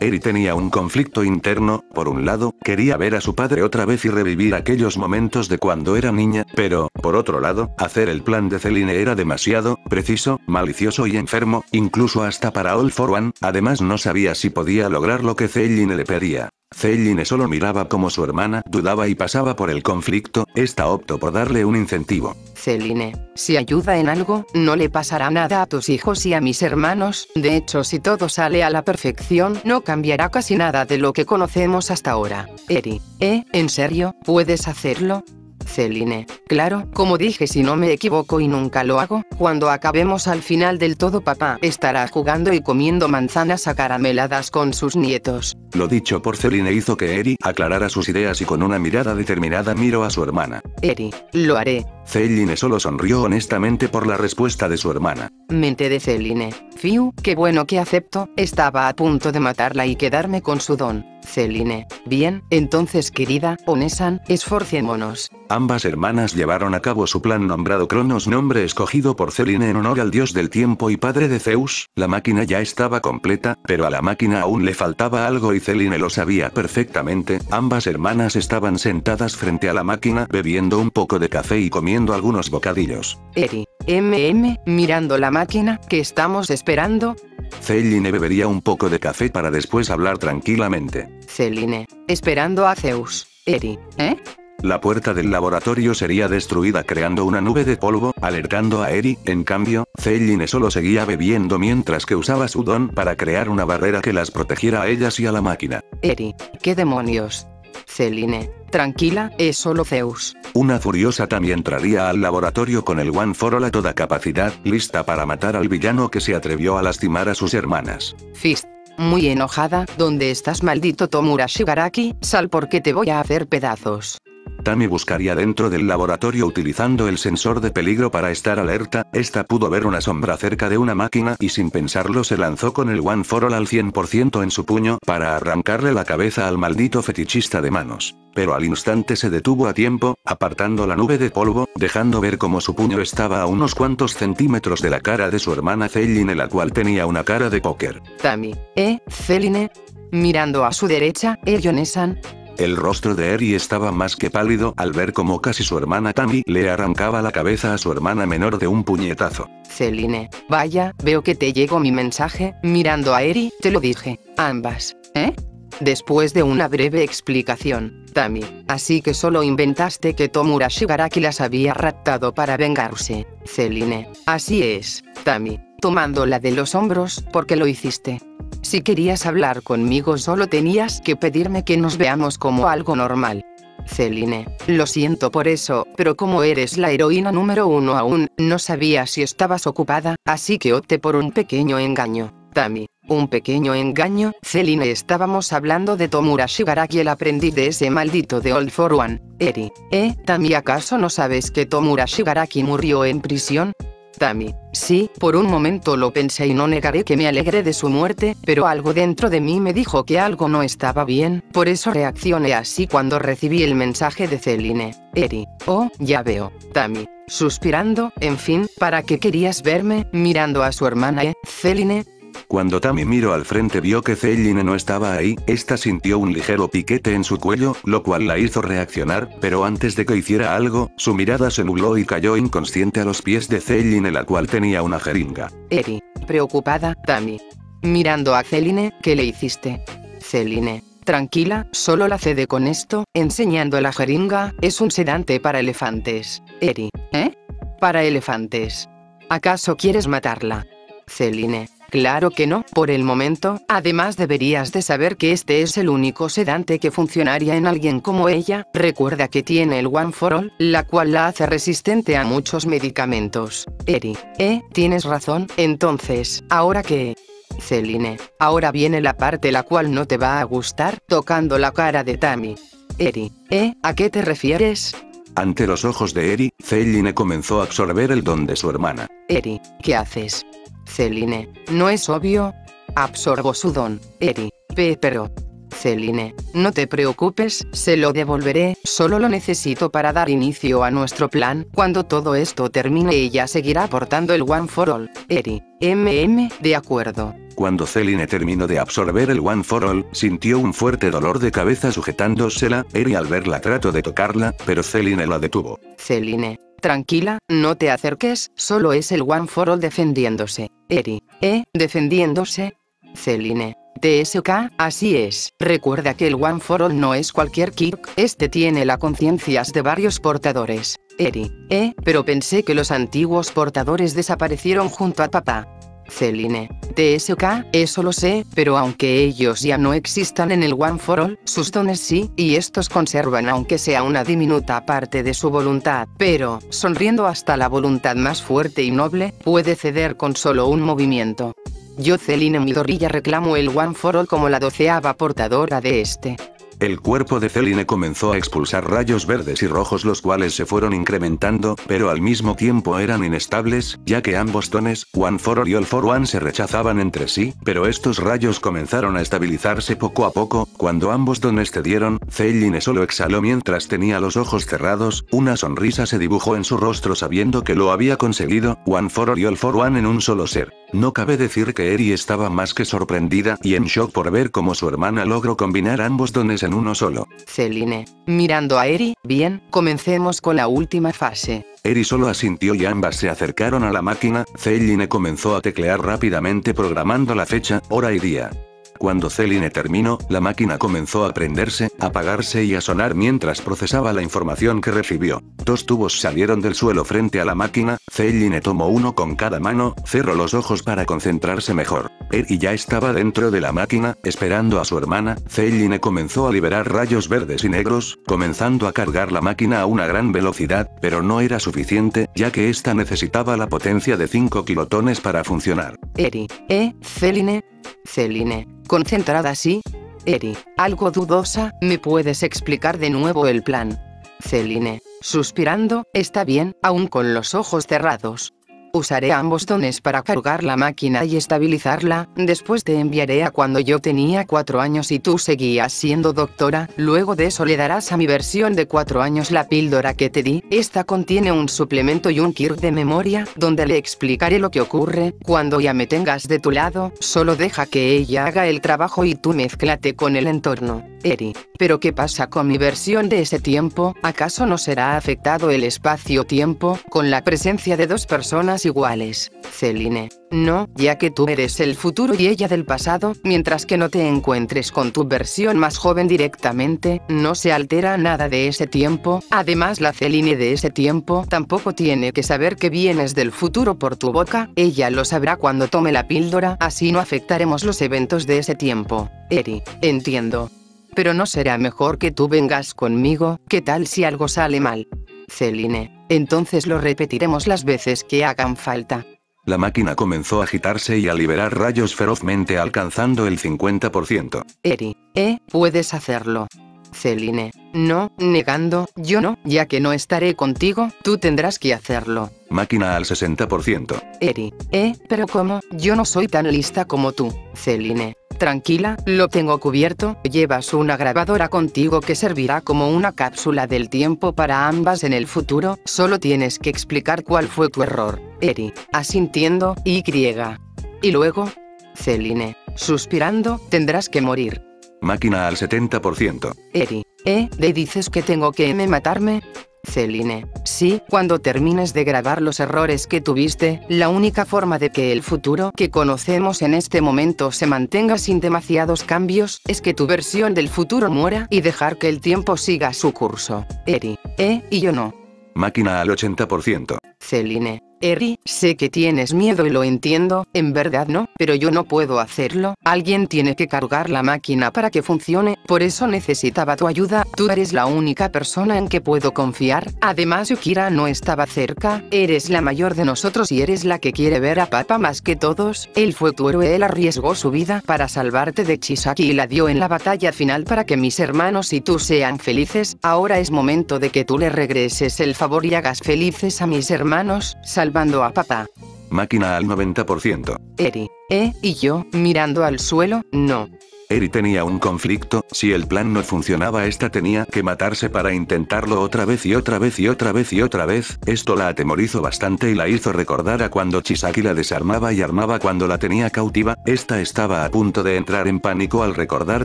Eri tenía un conflicto interno, por un lado, quería ver a su padre otra vez y revivir aquellos momentos de cuando era niña, pero, por otro lado, hacer el plan de Celine era demasiado, preciso, malicioso y enfermo, incluso hasta para All for One, además no sabía si podía lograr lo que Celine le pedía. Celine solo miraba como su hermana dudaba y pasaba por el conflicto, esta optó por darle un incentivo. Celine, si ayuda en algo, no le pasará nada a tus hijos y a mis hermanos, de hecho si todo sale a la perfección, no cambiará casi nada de lo que conocemos hasta ahora. Eri, ¿eh? ¿En serio? ¿Puedes hacerlo? Celine, claro, como dije si no me equivoco y nunca lo hago, cuando acabemos al final del todo papá estará jugando y comiendo manzanas acarameladas con sus nietos. Lo dicho por Celine hizo que Eri aclarara sus ideas y con una mirada determinada miró a su hermana. Eri, lo haré. Celine solo sonrió honestamente por la respuesta de su hermana. Mente de Celine. Fiu, qué bueno que acepto, estaba a punto de matarla y quedarme con su don. Celine. Bien, entonces querida, Onesan, esforcémonos. Ambas hermanas llevaron a cabo su plan nombrado Cronos nombre escogido por Celine en honor al dios del tiempo y padre de Zeus, la máquina ya estaba completa, pero a la máquina aún le faltaba algo y Celine lo sabía perfectamente, ambas hermanas estaban sentadas frente a la máquina bebiendo un poco de café y comiendo algunos bocadillos. Eri, MM, mirando la máquina, ¿qué estamos esperando? Celine bebería un poco de café para después hablar tranquilamente. Celine, esperando a Zeus. Eri, ¿eh? La puerta del laboratorio sería destruida creando una nube de polvo, alertando a Eri, en cambio, Celine solo seguía bebiendo mientras que usaba su don para crear una barrera que las protegiera a ellas y a la máquina. Eri, ¿qué demonios? Celine, tranquila, es solo Zeus. Una furiosa también entraría al laboratorio con el One for All a toda capacidad, lista para matar al villano que se atrevió a lastimar a sus hermanas. Fist. Muy enojada, ¿dónde estás maldito Tomura Shigaraki? Sal porque te voy a hacer pedazos. Tami buscaría dentro del laboratorio utilizando el sensor de peligro para estar alerta, esta pudo ver una sombra cerca de una máquina y sin pensarlo se lanzó con el One for All al 100% en su puño para arrancarle la cabeza al maldito fetichista de manos. Pero al instante se detuvo a tiempo, apartando la nube de polvo, dejando ver cómo su puño estaba a unos cuantos centímetros de la cara de su hermana Celine la cual tenía una cara de póker. Tami, ¿eh, Celine? Mirando a su derecha, Ellonesan, el rostro de Eri estaba más que pálido al ver cómo casi su hermana Tammy le arrancaba la cabeza a su hermana menor de un puñetazo. Celine, vaya, veo que te llegó mi mensaje, mirando a Eri, te lo dije, ambas, ¿eh? Después de una breve explicación, Tami, así que solo inventaste que Tomura Shigaraki las había raptado para vengarse. Celine, así es, Tami, tomándola de los hombros, porque lo hiciste. Si querías hablar conmigo solo tenías que pedirme que nos veamos como algo normal. Celine, lo siento por eso, pero como eres la heroína número uno aún, no sabía si estabas ocupada, así que opté por un pequeño engaño. Tami, un pequeño engaño, Celine estábamos hablando de Tomura Shigaraki el aprendiz de ese maldito de All for One. Eri, ¿eh? Tami acaso no sabes que Tomura Shigaraki murió en prisión? Tami, sí, por un momento lo pensé y no negaré que me alegré de su muerte, pero algo dentro de mí me dijo que algo no estaba bien, por eso reaccioné así cuando recibí el mensaje de Celine. Eri, oh, ya veo, Tami, suspirando, en fin, ¿para qué querías verme? Mirando a su hermana, ¿eh? Celine, cuando Tami miró al frente vio que Celine no estaba ahí, esta sintió un ligero piquete en su cuello, lo cual la hizo reaccionar, pero antes de que hiciera algo, su mirada se nubló y cayó inconsciente a los pies de Celine la cual tenía una jeringa. Eri, preocupada, Tami. Mirando a Celine, ¿qué le hiciste? Celine, tranquila, solo la cede con esto, enseñando la jeringa, es un sedante para elefantes. Eri, ¿eh? Para elefantes. ¿Acaso quieres matarla? Celine, Claro que no, por el momento, además deberías de saber que este es el único sedante que funcionaría en alguien como ella, recuerda que tiene el One for All, la cual la hace resistente a muchos medicamentos. Eri, eh, tienes razón, entonces, ¿ahora qué? Celine, ahora viene la parte la cual no te va a gustar, tocando la cara de Tammy. Eri, ¿eh? ¿A qué te refieres? Ante los ojos de Eri, Celine comenzó a absorber el don de su hermana. Eri, ¿qué haces? Celine, ¿no es obvio? Absorbo su don, Eri, P pero... Celine, no te preocupes, se lo devolveré, solo lo necesito para dar inicio a nuestro plan, cuando todo esto termine ella seguirá aportando el One for All, Eri, MM, de acuerdo. Cuando Celine terminó de absorber el One for All, sintió un fuerte dolor de cabeza sujetándosela, Eri al verla trató de tocarla, pero Celine la detuvo. Celine, Tranquila, no te acerques, solo es el One for All defendiéndose. Eri, ¿eh? ¿Defendiéndose? Celine. TSK, así es. Recuerda que el One for All no es cualquier kick, este tiene la conciencia de varios portadores. Eri, ¿eh? Pero pensé que los antiguos portadores desaparecieron junto a papá. Celine. TSK, eso lo sé, pero aunque ellos ya no existan en el One for All, sus dones sí, y estos conservan aunque sea una diminuta parte de su voluntad, pero, sonriendo hasta la voluntad más fuerte y noble, puede ceder con solo un movimiento. Yo Celine Midorilla reclamo el One for All como la doceava portadora de este. El cuerpo de Celine comenzó a expulsar rayos verdes y rojos los cuales se fueron incrementando, pero al mismo tiempo eran inestables, ya que ambos tones, One for All y All for One se rechazaban entre sí, pero estos rayos comenzaron a estabilizarse poco a poco, cuando ambos dones cedieron, Celine solo exhaló mientras tenía los ojos cerrados, una sonrisa se dibujó en su rostro sabiendo que lo había conseguido, One for All y All for One en un solo ser. No cabe decir que Eri estaba más que sorprendida y en shock por ver cómo su hermana logró combinar ambos dones en uno solo. Celine, mirando a Eri, bien, comencemos con la última fase. Eri solo asintió y ambas se acercaron a la máquina, Celine comenzó a teclear rápidamente programando la fecha, hora y día. Cuando Celine terminó, la máquina comenzó a prenderse, apagarse y a sonar mientras procesaba la información que recibió. Dos tubos salieron del suelo frente a la máquina, Celine tomó uno con cada mano, cerró los ojos para concentrarse mejor. Eri ya estaba dentro de la máquina, esperando a su hermana, Celine comenzó a liberar rayos verdes y negros, comenzando a cargar la máquina a una gran velocidad, pero no era suficiente, ya que esta necesitaba la potencia de 5 kilotones para funcionar. Eri, ¿eh, Celine? Celine, concentrada sí. Eri, algo dudosa, ¿me puedes explicar de nuevo el plan? Celine, suspirando, está bien, aún con los ojos cerrados. Usaré ambos dones para cargar la máquina y estabilizarla, después te enviaré a cuando yo tenía 4 años y tú seguías siendo doctora, luego de eso le darás a mi versión de 4 años la píldora que te di, esta contiene un suplemento y un kit de memoria, donde le explicaré lo que ocurre, cuando ya me tengas de tu lado, solo deja que ella haga el trabajo y tú mezclate con el entorno. Eri, ¿pero qué pasa con mi versión de ese tiempo? ¿Acaso no será afectado el espacio-tiempo, con la presencia de dos personas iguales? Celine, no, ya que tú eres el futuro y ella del pasado, mientras que no te encuentres con tu versión más joven directamente, no se altera nada de ese tiempo, además la Celine de ese tiempo tampoco tiene que saber que vienes del futuro por tu boca, ella lo sabrá cuando tome la píldora, así no afectaremos los eventos de ese tiempo. Eri, entiendo. Pero no será mejor que tú vengas conmigo, ¿qué tal si algo sale mal? Celine, entonces lo repetiremos las veces que hagan falta. La máquina comenzó a agitarse y a liberar rayos ferozmente alcanzando el 50%. Eri, ¿eh? Puedes hacerlo. Celine, no, negando, yo no, ya que no estaré contigo, tú tendrás que hacerlo. Máquina al 60%. Eri, ¿eh? Pero ¿cómo? Yo no soy tan lista como tú. Celine, Tranquila, lo tengo cubierto, llevas una grabadora contigo que servirá como una cápsula del tiempo para ambas en el futuro, solo tienes que explicar cuál fue tu error. Eri, asintiendo, y griega. Y luego, Celine, suspirando, tendrás que morir. Máquina al 70%. Eri, ¿eh? ¿Le dices que tengo que me matarme? Celine, sí, cuando termines de grabar los errores que tuviste, la única forma de que el futuro que conocemos en este momento se mantenga sin demasiados cambios, es que tu versión del futuro muera y dejar que el tiempo siga su curso. Eri, ¿eh? Y yo no. Máquina al 80%. Celine, Eri, sé que tienes miedo y lo entiendo, en verdad no, pero yo no puedo hacerlo, alguien tiene que cargar la máquina para que funcione, por eso necesitaba tu ayuda, tú eres la única persona en que puedo confiar, además Yukira no estaba cerca, eres la mayor de nosotros y eres la que quiere ver a papá más que todos, él fue tu héroe, él arriesgó su vida para salvarte de Chisaki y la dio en la batalla final para que mis hermanos y tú sean felices, ahora es momento de que tú le regreses el favor y hagas felices a mis hermanos, salvando a papá. Máquina al 90%. Eri, ¿eh? ¿Y yo, mirando al suelo? No. Eri tenía un conflicto, si el plan no funcionaba esta tenía que matarse para intentarlo otra vez y otra vez y otra vez y otra vez, esto la atemorizó bastante y la hizo recordar a cuando Chisaki la desarmaba y armaba cuando la tenía cautiva, esta estaba a punto de entrar en pánico al recordar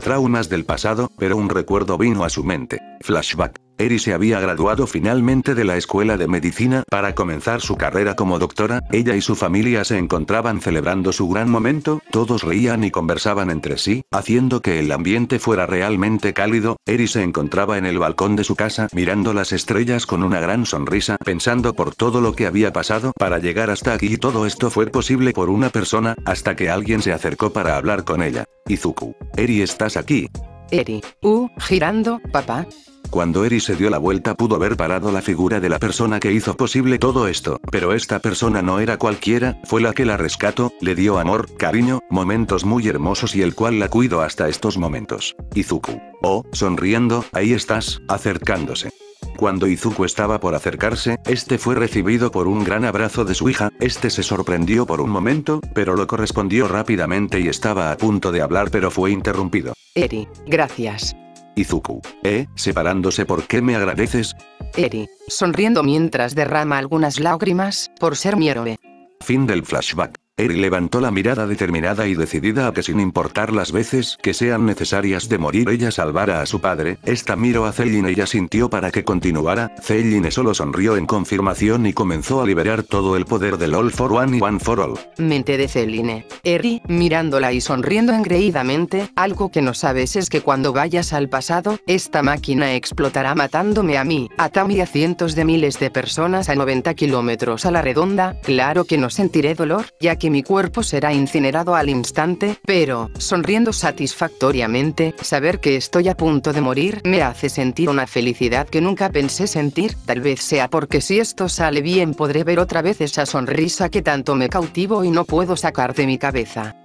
traumas del pasado, pero un recuerdo vino a su mente. Flashback. Eri se había graduado finalmente de la escuela de medicina para comenzar su carrera como doctora, ella y su familia se encontraban celebrando su gran momento, todos reían y conversaban entre sí, haciendo que el ambiente fuera realmente cálido, Eri se encontraba en el balcón de su casa mirando las estrellas con una gran sonrisa pensando por todo lo que había pasado para llegar hasta aquí todo esto fue posible por una persona, hasta que alguien se acercó para hablar con ella. Izuku. Eri estás aquí. Eri, uh, girando, papá. Cuando Eri se dio la vuelta pudo ver parado la figura de la persona que hizo posible todo esto, pero esta persona no era cualquiera, fue la que la rescató, le dio amor, cariño, momentos muy hermosos y el cual la cuidó hasta estos momentos. Izuku. Oh, sonriendo, ahí estás, acercándose. Cuando Izuku estaba por acercarse, este fue recibido por un gran abrazo de su hija, este se sorprendió por un momento, pero lo correspondió rápidamente y estaba a punto de hablar pero fue interrumpido. Eri, gracias. Izuku. ¿Eh? Separándose ¿por qué me agradeces? Eri, sonriendo mientras derrama algunas lágrimas, por ser mi héroe. Fin del flashback. Eri levantó la mirada determinada y decidida a que sin importar las veces que sean necesarias de morir ella salvara a su padre, esta miró a Celine ella sintió para que continuara, Celine solo sonrió en confirmación y comenzó a liberar todo el poder del All for One y One for All. Mente de Celine. Eri, mirándola y sonriendo engreídamente, algo que no sabes es que cuando vayas al pasado, esta máquina explotará matándome a mí, a Tam y a cientos de miles de personas a 90 kilómetros a la redonda, claro que no sentiré dolor, ya que mi cuerpo será incinerado al instante, pero, sonriendo satisfactoriamente, saber que estoy a punto de morir me hace sentir una felicidad que nunca pensé sentir, tal vez sea porque si esto sale bien podré ver otra vez esa sonrisa que tanto me cautivo y no puedo sacar de mi cabeza.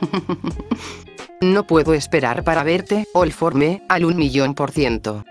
no puedo esperar para verte, Olforme, al un millón por ciento.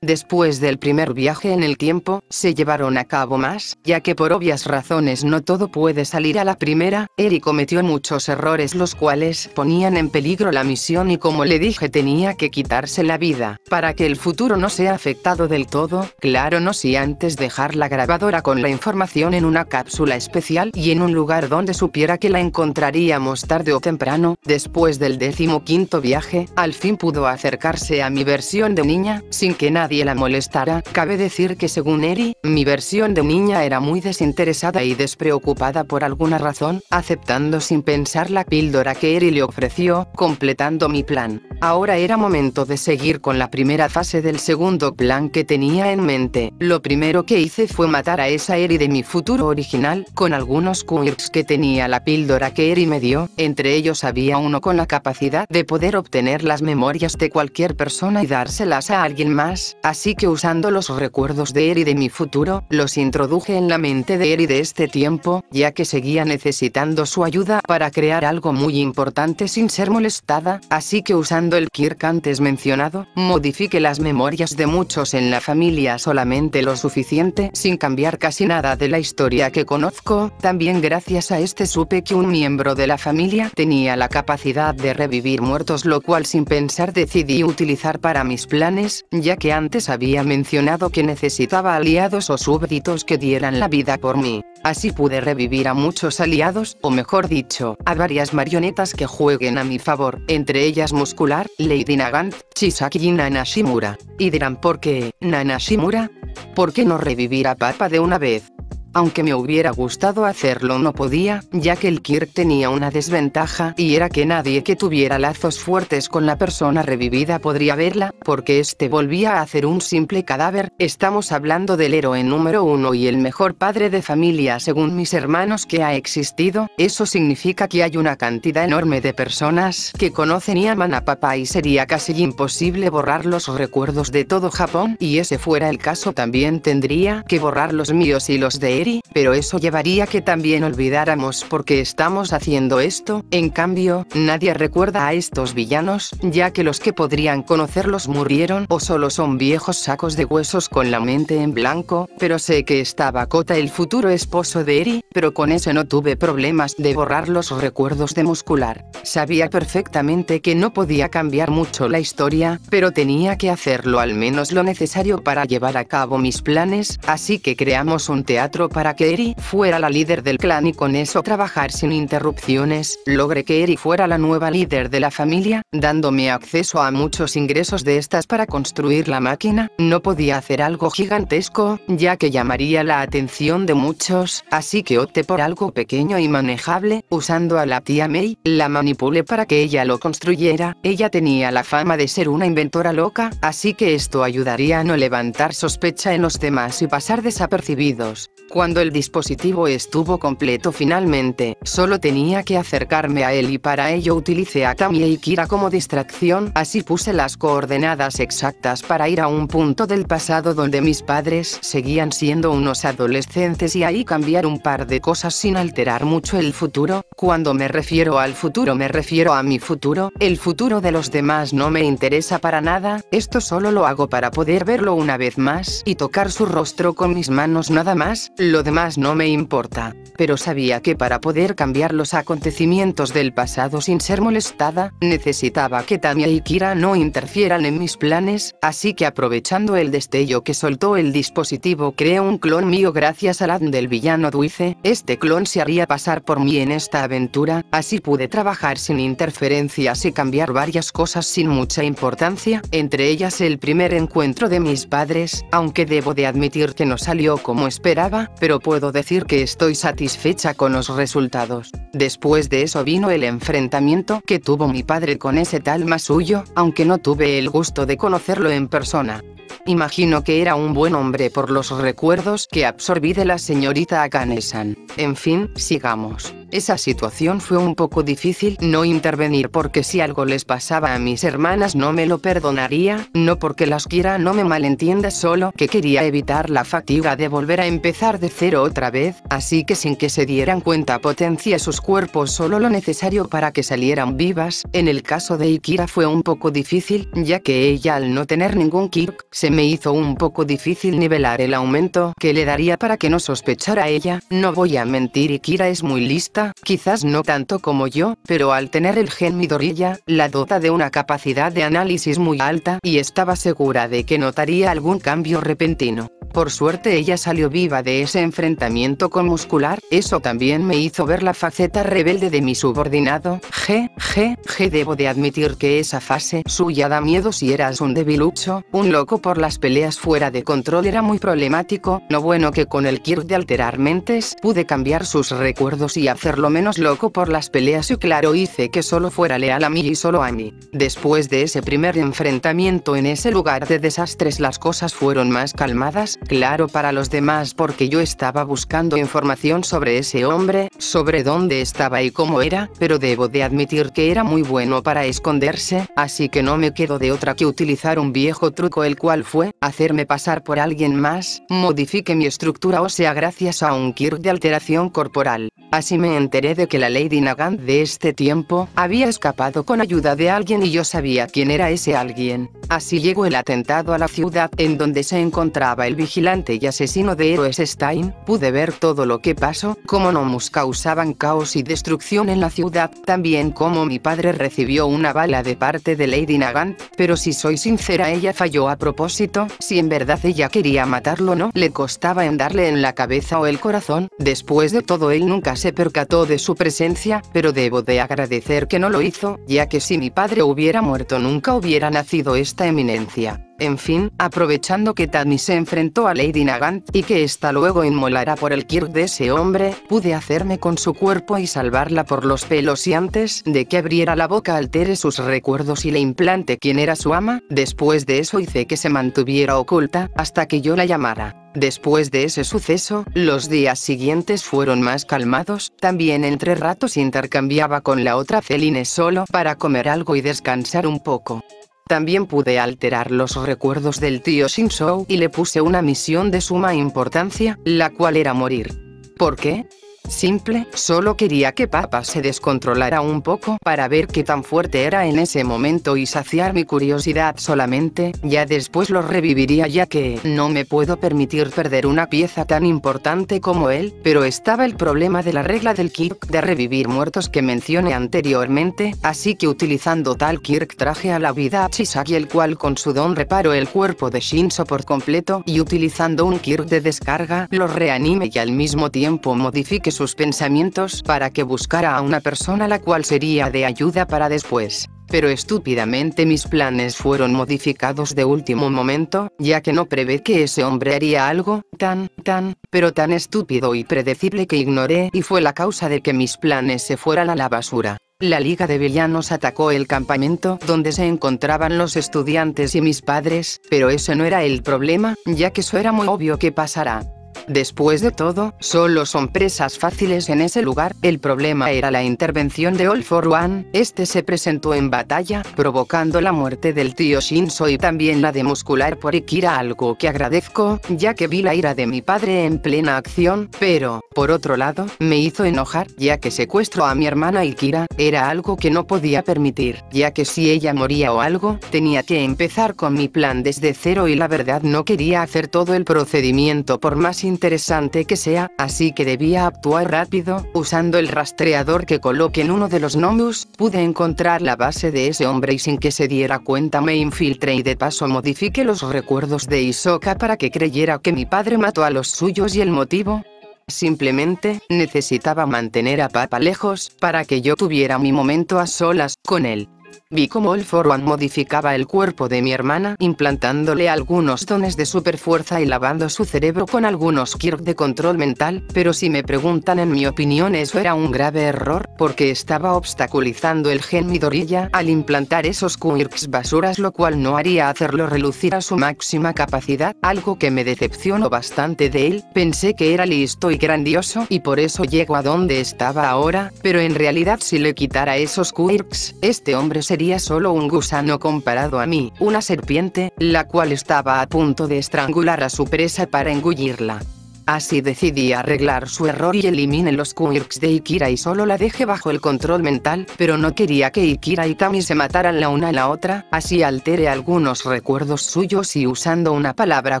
Después del primer viaje en el tiempo, se llevaron a cabo más, ya que por obvias razones no todo puede salir a la primera, Eri cometió muchos errores los cuales ponían en peligro la misión y como le dije tenía que quitarse la vida, para que el futuro no sea afectado del todo, claro no si antes dejar la grabadora con la información en una cápsula especial y en un lugar donde supiera que la encontraríamos tarde o temprano, después del décimo quinto viaje, al fin pudo acercarse a mi versión de niña, sin que nadie la molestara, cabe decir que según Eri, mi versión de niña era muy desinteresada y despreocupada por alguna razón, aceptando sin pensar la píldora que Eri le ofreció, completando mi plan. Ahora era momento de seguir con la primera fase del segundo plan que tenía en mente. Lo primero que hice fue matar a esa Eri de mi futuro original, con algunos quirks que tenía la píldora que Eri me dio, entre ellos había uno con la capacidad de poder obtener las memorias de cualquier persona y dárselas a alguien más, Así que usando los recuerdos de Eri de mi futuro, los introduje en la mente de Eri de este tiempo, ya que seguía necesitando su ayuda para crear algo muy importante sin ser molestada, así que usando el Kirk antes mencionado, modifique las memorias de muchos en la familia solamente lo suficiente sin cambiar casi nada de la historia que conozco, también gracias a este supe que un miembro de la familia tenía la capacidad de revivir muertos lo cual sin pensar decidí utilizar para mis planes, ya que antes había mencionado que necesitaba aliados o súbditos que dieran la vida por mí. Así pude revivir a muchos aliados, o mejor dicho, a varias marionetas que jueguen a mi favor, entre ellas Muscular, Lady Nagant, Chisaki y Nanashimura. Y dirán ¿por qué, Nanashimura? ¿Por qué no revivir a Papa de una vez? Aunque me hubiera gustado hacerlo no podía, ya que el Kirk tenía una desventaja y era que nadie que tuviera lazos fuertes con la persona revivida podría verla, porque este volvía a hacer un simple cadáver, estamos hablando del héroe número uno y el mejor padre de familia según mis hermanos que ha existido, eso significa que hay una cantidad enorme de personas que conocen y aman a papá y sería casi imposible borrar los recuerdos de todo Japón y ese fuera el caso también tendría que borrar los míos y los de él pero eso llevaría que también olvidáramos por qué estamos haciendo esto, en cambio, nadie recuerda a estos villanos, ya que los que podrían conocerlos murieron o solo son viejos sacos de huesos con la mente en blanco, pero sé que estaba Kota el futuro esposo de Eri, pero con eso no tuve problemas de borrar los recuerdos de muscular. Sabía perfectamente que no podía cambiar mucho la historia, pero tenía que hacerlo al menos lo necesario para llevar a cabo mis planes, así que creamos un teatro para que Eri fuera la líder del clan y con eso trabajar sin interrupciones, logré que Eri fuera la nueva líder de la familia, dándome acceso a muchos ingresos de estas para construir la máquina, no podía hacer algo gigantesco, ya que llamaría la atención de muchos, así que opté por algo pequeño y manejable, usando a la tía May, la manipulé para que ella lo construyera, ella tenía la fama de ser una inventora loca, así que esto ayudaría a no levantar sospecha en los demás y pasar desapercibidos. Cuando el dispositivo estuvo completo finalmente, solo tenía que acercarme a él y para ello utilicé a Tami y Kira como distracción, así puse las coordenadas exactas para ir a un punto del pasado donde mis padres seguían siendo unos adolescentes y ahí cambiar un par de cosas sin alterar mucho el futuro, cuando me refiero al futuro me refiero a mi futuro, el futuro de los demás no me interesa para nada, esto solo lo hago para poder verlo una vez más y tocar su rostro con mis manos nada más, Lo demás no me importa. Pero sabía que para poder cambiar los acontecimientos del pasado sin ser molestada, necesitaba que Tamia y Kira no interfieran en mis planes, así que aprovechando el destello que soltó el dispositivo creé un clon mío gracias al ad del villano Duice, este clon se haría pasar por mí en esta aventura, así pude trabajar sin interferencias y cambiar varias cosas sin mucha importancia, entre ellas el primer encuentro de mis padres, aunque debo de admitir que no salió como esperaba, pero puedo decir que estoy satisfecha con los resultados. Después de eso vino el enfrentamiento que tuvo mi padre con ese tal Masuyo, aunque no tuve el gusto de conocerlo en persona. Imagino que era un buen hombre por los recuerdos que absorbí de la señorita Akane-san. En fin, sigamos. Esa situación fue un poco difícil no intervenir porque si algo les pasaba a mis hermanas no me lo perdonaría, no porque las quiera no me malentienda solo que quería evitar la fatiga de volver a empezar de cero otra vez, así que sin que se dieran cuenta potencia sus cuerpos solo lo necesario para que salieran vivas, en el caso de Ikira fue un poco difícil, ya que ella al no tener ningún kick, se me hizo un poco difícil nivelar el aumento que le daría para que no sospechara ella, no voy a mentir Ikira es muy lista quizás no tanto como yo, pero al tener el gen Midorilla, la dota de una capacidad de análisis muy alta y estaba segura de que notaría algún cambio repentino. Por suerte ella salió viva de ese enfrentamiento con muscular, eso también me hizo ver la faceta rebelde de mi subordinado, G, G, G debo de admitir que esa fase suya da miedo si eras un debilucho, un loco por las peleas fuera de control era muy problemático, lo bueno que con el Kirk de alterar mentes, pude cambiar sus recuerdos y hacerlo menos loco por las peleas. Y claro hice que solo fuera leal a mí y solo a mí. Después de ese primer enfrentamiento en ese lugar de desastres las cosas fueron más calmadas, claro para los demás porque yo estaba buscando información sobre ese hombre, sobre dónde estaba y cómo era, pero debo de admitir que era muy bueno para esconderse, así que no me quedo de otra que utilizar un viejo truco el cual fue, hacerme pasar por alguien más, modifique mi estructura ósea gracias a un Kirk de alteración corporal. Así me enteré de que la Lady Nagant de este tiempo, había escapado con ayuda de alguien y yo sabía quién era ese alguien. Así llegó el atentado a la ciudad en donde se encontraba el vigilante y asesino de héroes Stein, pude ver todo lo que pasó, cómo Nomus causaban caos y destrucción en la ciudad, también cómo mi padre recibió una bala de parte de Lady Nagant, pero si soy sincera ella falló a propósito, si en verdad ella quería matarlo no le costaba en darle en la cabeza o el corazón, después de todo él nunca se percató de su presencia, pero debo de agradecer que no lo hizo, ya que si mi padre hubiera muerto nunca hubiera nacido este eminencia. En fin, aprovechando que Tammy se enfrentó a Lady Nagant y que ésta luego inmolara por el Kirk de ese hombre, pude hacerme con su cuerpo y salvarla por los pelos y antes de que abriera la boca altere sus recuerdos y le implante quién era su ama, después de eso hice que se mantuviera oculta hasta que yo la llamara. Después de ese suceso, los días siguientes fueron más calmados, también entre ratos intercambiaba con la otra Feline solo para comer algo y descansar un poco. También pude alterar los recuerdos del tío Shinshou y le puse una misión de suma importancia, la cual era morir. ¿Por qué? Simple, solo quería que Papa se descontrolara un poco para ver qué tan fuerte era en ese momento y saciar mi curiosidad solamente, ya después lo reviviría ya que no me puedo permitir perder una pieza tan importante como él, pero estaba el problema de la regla del Kirk de revivir muertos que mencioné anteriormente, así que utilizando tal Kirk traje a la vida a Chisaki el cual con su don reparó el cuerpo de Shinso por completo y utilizando un Kirk de descarga lo reanime y al mismo tiempo modifique sus pensamientos para que buscara a una persona la cual sería de ayuda para después. Pero estúpidamente mis planes fueron modificados de último momento, ya que no prevé que ese hombre haría algo, tan, tan, pero tan estúpido y predecible que ignoré y fue la causa de que mis planes se fueran a la basura. La Liga de Villanos atacó el campamento donde se encontraban los estudiantes y mis padres, pero ese no era el problema, ya que eso era muy obvio que pasará. Después de todo, solo son presas fáciles en ese lugar, el problema era la intervención de All for One, este se presentó en batalla, provocando la muerte del tío Shinso y también la de muscular por Ikira algo que agradezco, ya que vi la ira de mi padre en plena acción, pero, por otro lado, me hizo enojar, ya que secuestró a mi hermana Ikira, era algo que no podía permitir, ya que si ella moría o algo, tenía que empezar con mi plan desde cero y la verdad no quería hacer todo el procedimiento por más interesante que sea, así que debía actuar rápido, usando el rastreador que coloqué en uno de los nomus, pude encontrar la base de ese hombre y sin que se diera cuenta me infiltré y de paso modifiqué los recuerdos de Isoka para que creyera que mi padre mató a los suyos y el motivo, Simplemente, necesitaba mantener a Papa lejos, para que yo tuviera mi momento a solas, con él. Vi cómo el One modificaba el cuerpo de mi hermana, implantándole algunos dones de superfuerza y lavando su cerebro con algunos Kirk de control mental, pero si me preguntan en mi opinión eso era un grave error, porque estaba obstaculizando el gen Midorilla al implantar esos quirks basuras lo cual no haría hacerlo relucir a su máxima capacidad, algo que me decepcionó bastante de él, pensé que era listo y grandioso y por eso llego a donde estaba ahora, pero en realidad si le quitara esos quirks, este hombre se sería solo un gusano comparado a mí, una serpiente, la cual estaba a punto de estrangular a su presa para engullirla. Así decidí arreglar su error y elimine los quirks de Ikira y solo la dejé bajo el control mental, pero no quería que Ikira y Tami se mataran la una a la otra, así alteré algunos recuerdos suyos y usando una palabra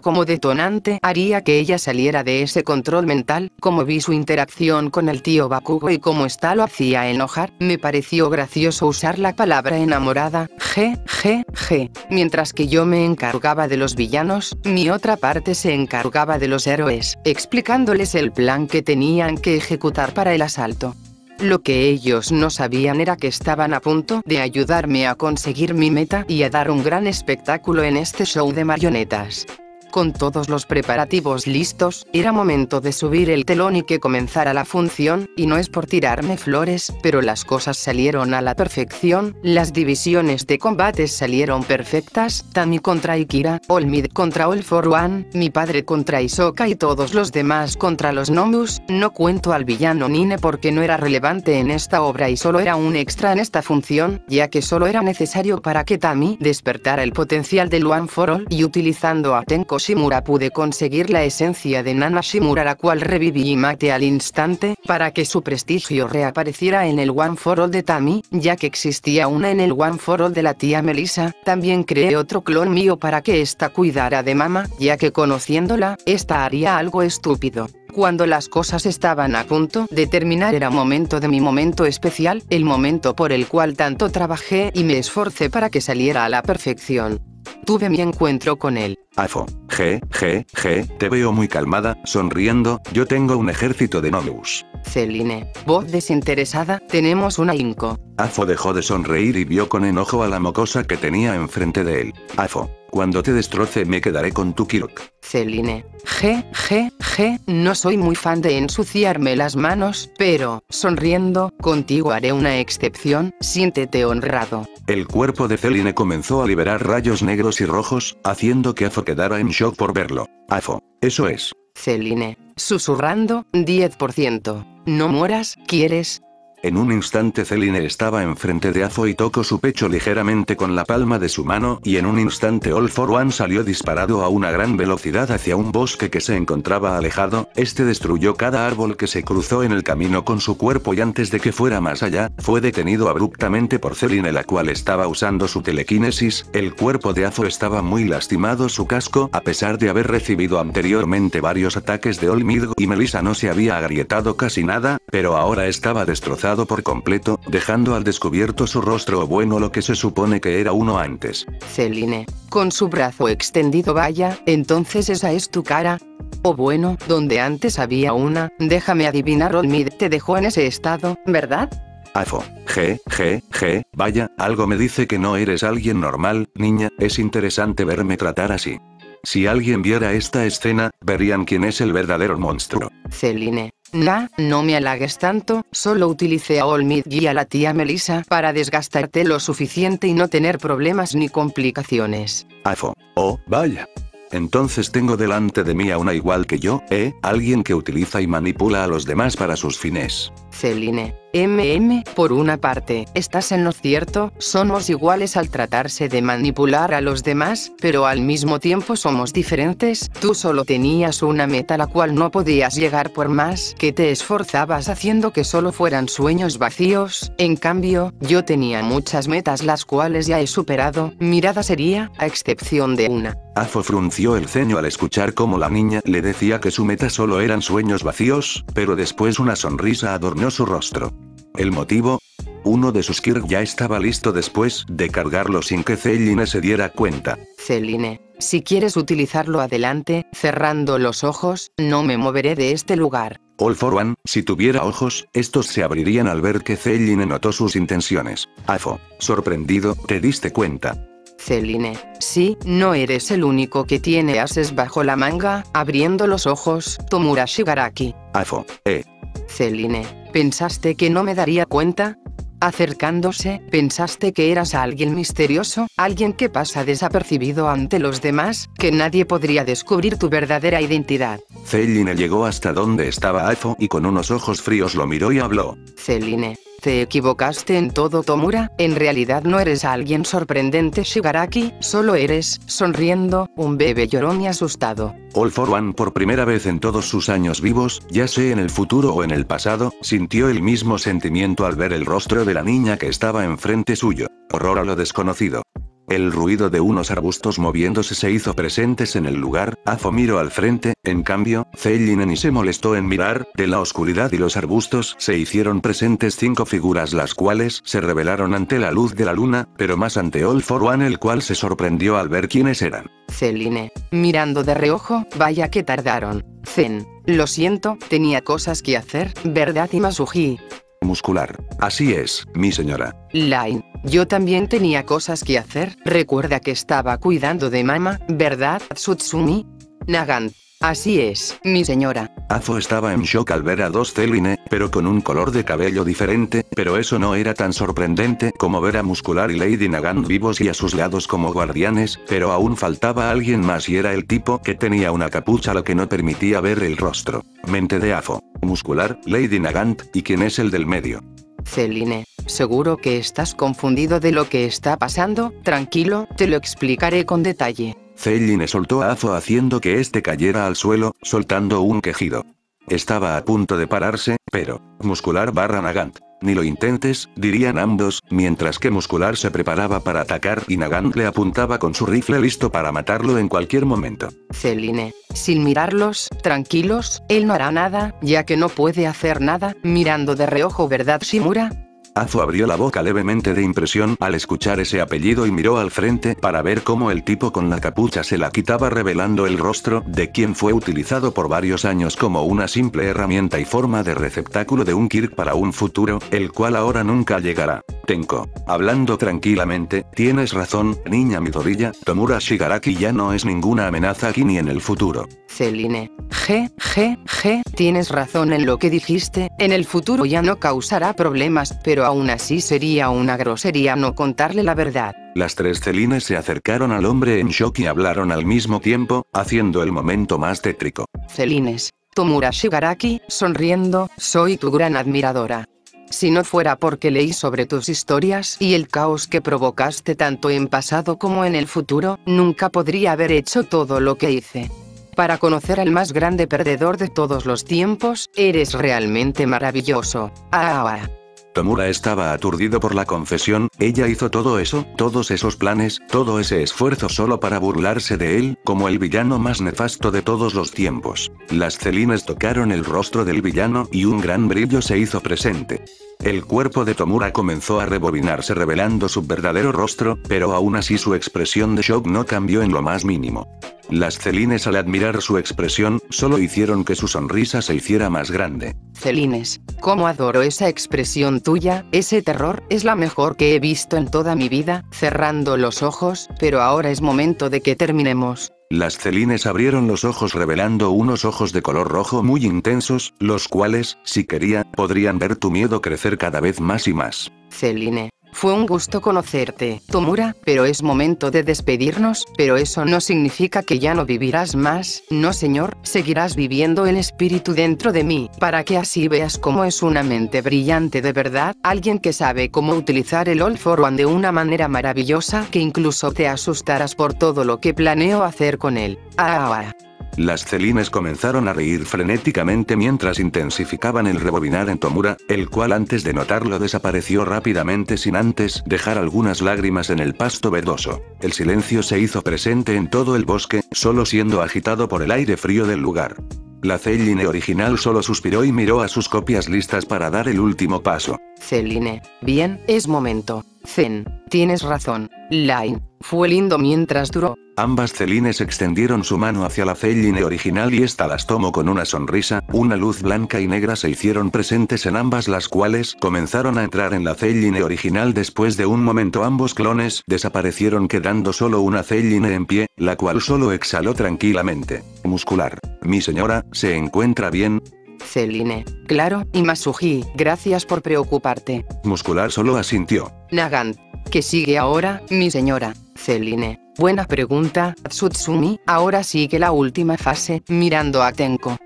como detonante haría que ella saliera de ese control mental, como vi su interacción con el tío Bakugo y como esta lo hacía enojar, me pareció gracioso usar la palabra enamorada, g, g, g, mientras que yo me encargaba de los villanos, mi otra parte se encargaba de los héroes, explicándoles el plan que tenían que ejecutar para el asalto. Lo que ellos no sabían era que estaban a punto de ayudarme a conseguir mi meta y a dar un gran espectáculo en este show de marionetas. Con todos los preparativos listos, era momento de subir el telón y que comenzara la función, y no es por tirarme flores, pero las cosas salieron a la perfección, las divisiones de combates salieron perfectas, Tami contra Ikira, Olmid contra All for One, mi padre contra Isoka y todos los demás contra los Nomus, no cuento al villano Nine porque no era relevante en esta obra y solo era un extra en esta función, ya que solo era necesario para que Tami despertara el potencial del One for All y utilizando a Tenko Shimura pude conseguir la esencia de Nana Shimura la cual reviví y maté al instante, para que su prestigio reapareciera en el One for All de Tami, ya que existía una en el One for All de la tía Melissa, también creé otro clon mío para que ésta cuidara de Mama, ya que conociéndola, esta haría algo estúpido. Cuando las cosas estaban a punto de terminar era momento de mi momento especial, el momento por el cual tanto trabajé y me esforcé para que saliera a la perfección. Tuve mi encuentro con él. Afo. G, G, G, te veo muy calmada, sonriendo, yo tengo un ejército de Nodus. Celine. Voz desinteresada, tenemos una inco. Afo dejó de sonreír y vio con enojo a la mocosa que tenía enfrente de él. Afo. Cuando te destroce me quedaré con tu Kirok. Celine. G, G, G, no soy muy fan de ensuciarme las manos, pero, sonriendo, contigo haré una excepción, siéntete honrado. El cuerpo de Celine comenzó a liberar rayos negros y rojos, haciendo que Afo quedara en shock por verlo. Afo. Eso es. Celine. Susurrando, 10%. No mueras, ¿quieres? En un instante Celine estaba enfrente de Afo y tocó su pecho ligeramente con la palma de su mano, y en un instante All for One salió disparado a una gran velocidad hacia un bosque que se encontraba alejado, este destruyó cada árbol que se cruzó en el camino con su cuerpo y antes de que fuera más allá, fue detenido abruptamente por Celine la cual estaba usando su telequinesis, el cuerpo de Afo estaba muy lastimado su casco a pesar de haber recibido anteriormente varios ataques de Olmid y Melissa no se había agrietado casi nada, pero ahora estaba destrozado por completo, dejando al descubierto su rostro bueno lo que se supone que era uno antes. Celine, con su brazo extendido vaya, entonces esa es tu cara. O bueno, donde antes había una, déjame adivinar Olmid te dejó en ese estado, ¿verdad? Afo. G, G, G, vaya, algo me dice que no eres alguien normal, niña, es interesante verme tratar así. Si alguien viera esta escena, verían quién es el verdadero monstruo. Celine, Nah, no me halagues tanto, solo utilicé a Olmid y a la tía Melissa para desgastarte lo suficiente y no tener problemas ni complicaciones. Afo. Oh, vaya. Entonces tengo delante de mí a una igual que yo, ¿eh? Alguien que utiliza y manipula a los demás para sus fines. Celine. MM, por una parte, estás en lo cierto, somos iguales al tratarse de manipular a los demás, pero al mismo tiempo somos diferentes, tú solo tenías una meta la cual no podías llegar por más que te esforzabas haciendo que solo fueran sueños vacíos, en cambio, yo tenía muchas metas las cuales ya he superado, mirada sería, a excepción de una. Afo frunció el ceño al escuchar cómo la niña le decía que su meta solo eran sueños vacíos, pero después una sonrisa adornó su rostro. ¿El motivo? Uno de sus Kirk ya estaba listo después de cargarlo sin que Celine se diera cuenta. Celine, si quieres utilizarlo adelante, cerrando los ojos, no me moveré de este lugar. All for One, si tuviera ojos, estos se abrirían al ver que Celine notó sus intenciones. Afo, sorprendido, te diste cuenta. Celine, sí, no eres el único que tiene ases bajo la manga, abriendo los ojos, Tomura Shigaraki. Afo, eh. Celine, ¿pensaste que no me daría cuenta? Acercándose, pensaste que eras alguien misterioso, alguien que pasa desapercibido ante los demás, que nadie podría descubrir tu verdadera identidad. Celine llegó hasta donde estaba Afo y con unos ojos fríos lo miró y habló. Celine, te equivocaste en todo Tomura, en realidad no eres alguien sorprendente Shigaraki, solo eres, sonriendo, un bebé llorón y asustado. All for One por primera vez en todos sus años vivos, ya sea en el futuro o en el pasado, sintió el mismo sentimiento al ver el rostro de la niña que estaba enfrente suyo. Horror a lo desconocido. El ruido de unos arbustos moviéndose se hizo presentes en el lugar, Afo miró al frente, en cambio, Celine ni se molestó en mirar, de la oscuridad y los arbustos se hicieron presentes cinco figuras las cuales se revelaron ante la luz de la luna, pero más ante All for One el cual se sorprendió al ver quiénes eran. Celine, mirando de reojo, vaya que tardaron. Zen, lo siento, tenía cosas que hacer, ¿verdad Imasuji? Muscular. Así es, mi señora. Line, yo también tenía cosas que hacer, recuerda que estaba cuidando de mama, ¿verdad, Tsutsumi? Nagant. Así es, mi señora. Afo estaba en shock al ver a dos Celine, pero con un color de cabello diferente, pero eso no era tan sorprendente como ver a Muscular y Lady Nagant vivos y a sus lados como guardianes, pero aún faltaba alguien más y era el tipo que tenía una capucha lo que no permitía ver el rostro. Mente de Afo. Muscular, Lady Nagant, ¿y quién es el del medio? Celine, seguro que estás confundido de lo que está pasando, tranquilo, te lo explicaré con detalle. Celine soltó a Afo haciendo que este cayera al suelo, soltando un quejido. Estaba a punto de pararse, pero, muscular barra Nagant. Ni lo intentes, dirían ambos, mientras que Muscular se preparaba para atacar y Nagant le apuntaba con su rifle listo para matarlo en cualquier momento. Celine, sin mirarlos, tranquilos, él no hará nada, ya que no puede hacer nada, mirando de reojo ¿verdad Shimura? Azo abrió la boca levemente de impresión al escuchar ese apellido y miró al frente para ver cómo el tipo con la capucha se la quitaba revelando el rostro de quien fue utilizado por varios años como una simple herramienta y forma de receptáculo de un Kirk para un futuro, el cual ahora nunca llegará. Tenko, hablando tranquilamente, tienes razón, niña Midorilla, Tomura Shigaraki ya no es ninguna amenaza aquí ni en el futuro. Celine, G, G, G, tienes razón en lo que dijiste, en el futuro ya no causará problemas, pero aún así sería una grosería no contarle la verdad. Las tres celines se acercaron al hombre en shock y hablaron al mismo tiempo, haciendo el momento más tétrico. Celines, Tomura Shigaraki, sonriendo, soy tu gran admiradora. Si no fuera porque leí sobre tus historias y el caos que provocaste tanto en pasado como en el futuro, nunca podría haber hecho todo lo que hice. Para conocer al más grande perdedor de todos los tiempos, eres realmente maravilloso. Ah, ah. Tomura estaba aturdido por la confesión, ella hizo todo eso, todos esos planes, todo ese esfuerzo solo para burlarse de él, como el villano más nefasto de todos los tiempos. Las celines tocaron el rostro del villano y un gran brillo se hizo presente. El cuerpo de Tomura comenzó a rebobinarse revelando su verdadero rostro, pero aún así su expresión de shock no cambió en lo más mínimo. Las celines al admirar su expresión, solo hicieron que su sonrisa se hiciera más grande. Celines, cómo adoro esa expresión tuya, ese terror, es la mejor que he visto en toda mi vida, cerrando los ojos, pero ahora es momento de que terminemos. Las celines abrieron los ojos revelando unos ojos de color rojo muy intensos, los cuales, si quería, podrían ver tu miedo crecer cada vez más y más. Celine, fue un gusto conocerte, Tomura, pero es momento de despedirnos, pero eso no significa que ya no vivirás más, no señor, seguirás viviendo el espíritu dentro de mí, para que así veas cómo es una mente brillante de verdad, alguien que sabe cómo utilizar el All for One de una manera maravillosa que incluso te asustarás por todo lo que planeo hacer con él. Ah, ah. Las celines comenzaron a reír frenéticamente mientras intensificaban el rebobinar en Tomura, el cual antes de notarlo desapareció rápidamente sin antes dejar algunas lágrimas en el pasto verdoso. El silencio se hizo presente en todo el bosque, solo siendo agitado por el aire frío del lugar. La Celine original solo suspiró y miró a sus copias listas para dar el último paso. Celine, bien, es momento. Zen, tienes razón. Line, fue lindo mientras duró. Ambas celines extendieron su mano hacia la Celine original y esta las tomó con una sonrisa, una luz blanca y negra se hicieron presentes en ambas las cuales comenzaron a entrar en la Celine original después de un momento ambos clones desaparecieron quedando solo una Celine en pie, la cual solo exhaló tranquilamente. Muscular. Mi señora, ¿se encuentra bien? Celine, claro, y Masuji, gracias por preocuparte. Muscular solo asintió. Nagant, ¿qué sigue ahora, mi señora? Celine, buena pregunta, Tsutsumi, ahora sigue la última fase, mirando a Tenko.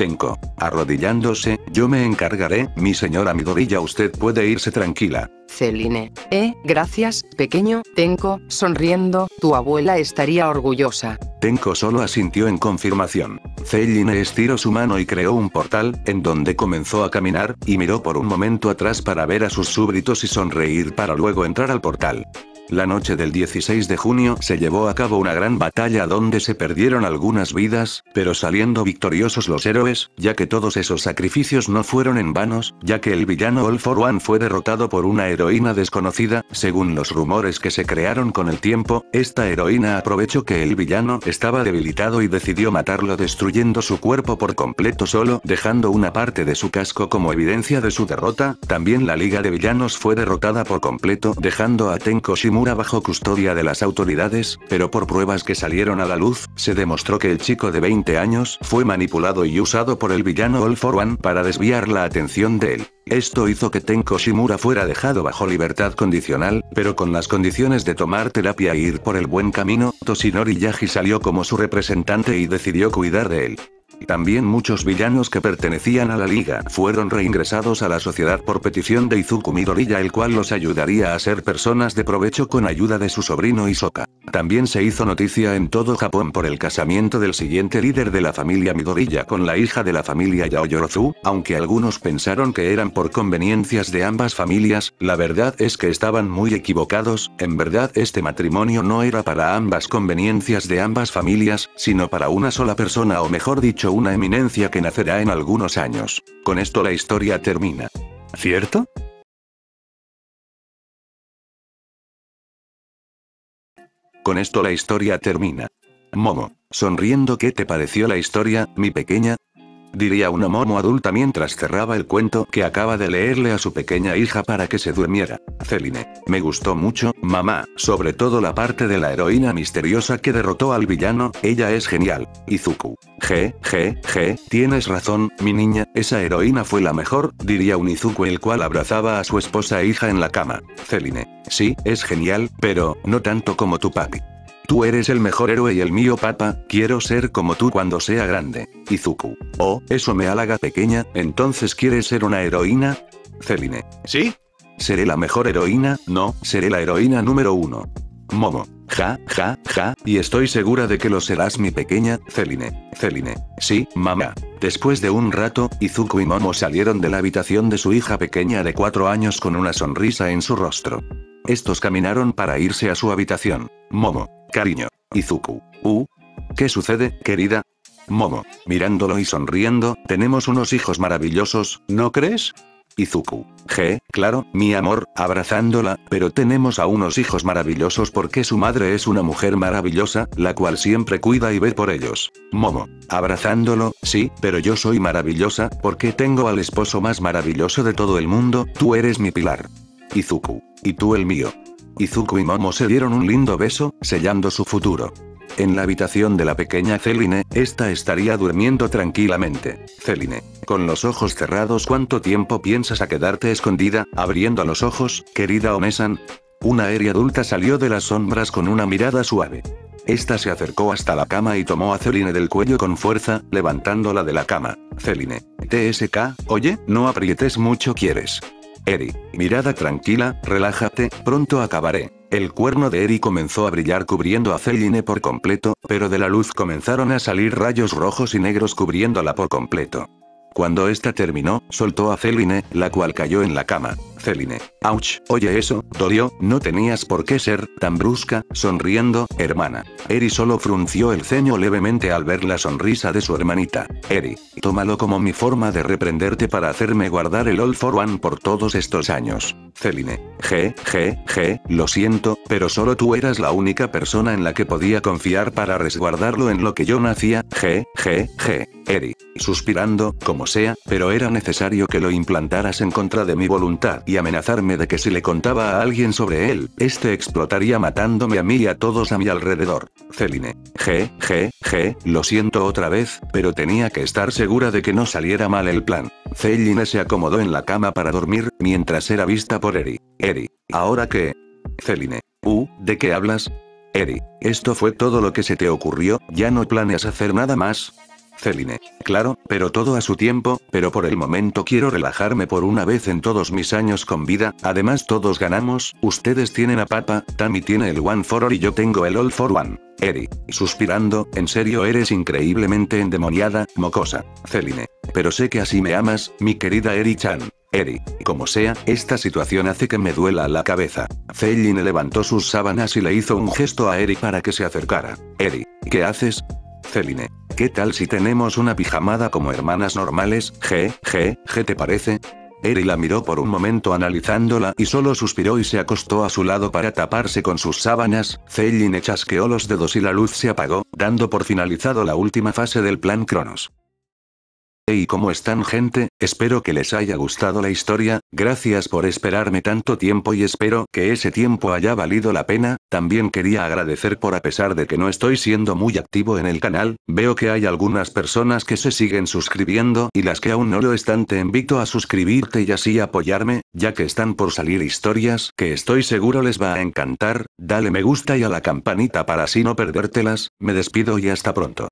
Tenko, arrodillándose, yo me encargaré, mi señora Midorilla usted puede irse tranquila. Celine, eh, gracias, pequeño, Tenko, sonriendo, tu abuela estaría orgullosa. Tenko solo asintió en confirmación. Celine estiró su mano y creó un portal, en donde comenzó a caminar, y miró por un momento atrás para ver a sus súbditos y sonreír para luego entrar al portal. La noche del 16 de junio se llevó a cabo una gran batalla donde se perdieron algunas vidas, pero saliendo victoriosos los héroes, ya que todos esos sacrificios no fueron en vanos, ya que el villano All for One fue derrotado por una heroína desconocida, según los rumores que se crearon con el tiempo, esta heroína aprovechó que el villano estaba debilitado y decidió matarlo destruyendo su cuerpo por completo solo, dejando una parte de su casco como evidencia de su derrota, también la liga de villanos fue derrotada por completo dejando a Tenko Shimura bajo custodia de las autoridades, pero por pruebas que salieron a la luz, se demostró que el chico de 20 años fue manipulado y usado por el villano All for One para desviar la atención de él. Esto hizo que Tenko Shimura fuera dejado bajo libertad condicional, pero con las condiciones de tomar terapia e ir por el buen camino, Toshinori Yaji salió como su representante y decidió cuidar de él. También muchos villanos que pertenecían a la liga fueron reingresados a la sociedad por petición de Izuku Midoriya el cual los ayudaría a ser personas de provecho con ayuda de su sobrino Isoka. También se hizo noticia en todo Japón por el casamiento del siguiente líder de la familia Midoriya con la hija de la familia Yaoyorozu, aunque algunos pensaron que eran por conveniencias de ambas familias, la verdad es que estaban muy equivocados, en verdad este matrimonio no era para ambas conveniencias de ambas familias, sino para una sola persona o mejor dicho una eminencia que nacerá en algunos años. Con esto la historia termina. ¿Cierto? Con esto la historia termina. Momo, sonriendo ¿qué te pareció la historia, mi pequeña? Diría una Momo adulta mientras cerraba el cuento que acaba de leerle a su pequeña hija para que se durmiera. Celine, me gustó mucho, mamá, sobre todo la parte de la heroína misteriosa que derrotó al villano, ella es genial. Izuku. G, G, G, tienes razón, mi niña, esa heroína fue la mejor, diría un Izuku el cual abrazaba a su esposa e hija en la cama. Celine. Sí, es genial, pero, no tanto como tu papi. Tú eres el mejor héroe y el mío papá, quiero ser como tú cuando sea grande. Izuku. Oh, eso me halaga pequeña, entonces quieres ser una heroína? Celine. ¿Sí? ¿Seré la mejor heroína? No, seré la heroína número uno. Momo. Ja, ja, ja, y estoy segura de que lo serás mi pequeña, Celine. Celine. Sí, mamá. Después de un rato, Izuku y Momo salieron de la habitación de su hija pequeña de cuatro años con una sonrisa en su rostro. Estos caminaron para irse a su habitación. Momo. Cariño. Izuku. Uh. ¿Qué sucede, querida? Momo. Mirándolo y sonriendo, tenemos unos hijos maravillosos, ¿no crees? Izuku. G, claro, mi amor, abrazándola, pero tenemos a unos hijos maravillosos porque su madre es una mujer maravillosa, la cual siempre cuida y ve por ellos. Momo. Abrazándolo, sí, pero yo soy maravillosa, porque tengo al esposo más maravilloso de todo el mundo, tú eres mi pilar. Izuku. Y tú el mío. Izuku y Momo se dieron un lindo beso, sellando su futuro. En la habitación de la pequeña Celine, esta estaría durmiendo tranquilamente. Celine, con los ojos cerrados, ¿cuánto tiempo piensas a quedarte escondida, abriendo los ojos, querida Omesan? Una aérea adulta salió de las sombras con una mirada suave. Esta se acercó hasta la cama y tomó a Celine del cuello con fuerza, levantándola de la cama. Celine. TSK, oye, no aprietes mucho quieres. Eri, mirada tranquila, relájate, pronto acabaré. El cuerno de Eri comenzó a brillar cubriendo a Celine por completo, pero de la luz comenzaron a salir rayos rojos y negros cubriéndola por completo. Cuando esta terminó, soltó a Celine, la cual cayó en la cama. Celine. Ouch, oye eso, dolió, no tenías por qué ser tan brusca, sonriendo, hermana. Eri solo frunció el ceño levemente al ver la sonrisa de su hermanita. Eri, tómalo como mi forma de reprenderte para hacerme guardar el All for One por todos estos años. Celine. G, G, G, lo siento, pero solo tú eras la única persona en la que podía confiar para resguardarlo en lo que yo nacía. G, G, G. Eri. Suspirando, como sea, pero era necesario que lo implantaras en contra de mi voluntad y amenazarme de que si le contaba a alguien sobre él, este explotaría matándome a mí y a todos a mi alrededor. Celine. G, G, G, lo siento otra vez, pero tenía que estar segura de que no saliera mal el plan. Celine se acomodó en la cama para dormir, mientras era vista por Eri. Eri. ¿Ahora qué? Celine. Uh, ¿de qué hablas? Eri. ¿Esto fue todo lo que se te ocurrió? ¿Ya no planeas hacer nada más? Celine. Claro, pero todo a su tiempo, pero por el momento quiero relajarme por una vez en todos mis años con vida, además todos ganamos, ustedes tienen a Papa, Tammy tiene el One for All y yo tengo el All for One. Eri. Suspirando, en serio eres increíblemente endemoniada, mocosa. Celine. Pero sé que así me amas, mi querida Eri-chan. Eri. Como sea, esta situación hace que me duela la cabeza. Celine levantó sus sábanas y le hizo un gesto a Eri para que se acercara. Eri. ¿Qué haces? Celine. ¿Qué tal si tenemos una pijamada como hermanas normales? G, G, G, ¿te parece? Eri la miró por un momento analizándola y solo suspiró y se acostó a su lado para taparse con sus sábanas. Celine chasqueó los dedos y la luz se apagó, dando por finalizado la última fase del plan Cronos. ¿Y cómo están gente? Espero que les haya gustado la historia, gracias por esperarme tanto tiempo y espero que ese tiempo haya valido la pena, también quería agradecer por a pesar de que no estoy siendo muy activo en el canal, veo que hay algunas personas que se siguen suscribiendo y las que aún no lo están te invito a suscribirte y así apoyarme, ya que están por salir historias que estoy seguro les va a encantar, dale me gusta y a la campanita para así no perdértelas, me despido y hasta pronto.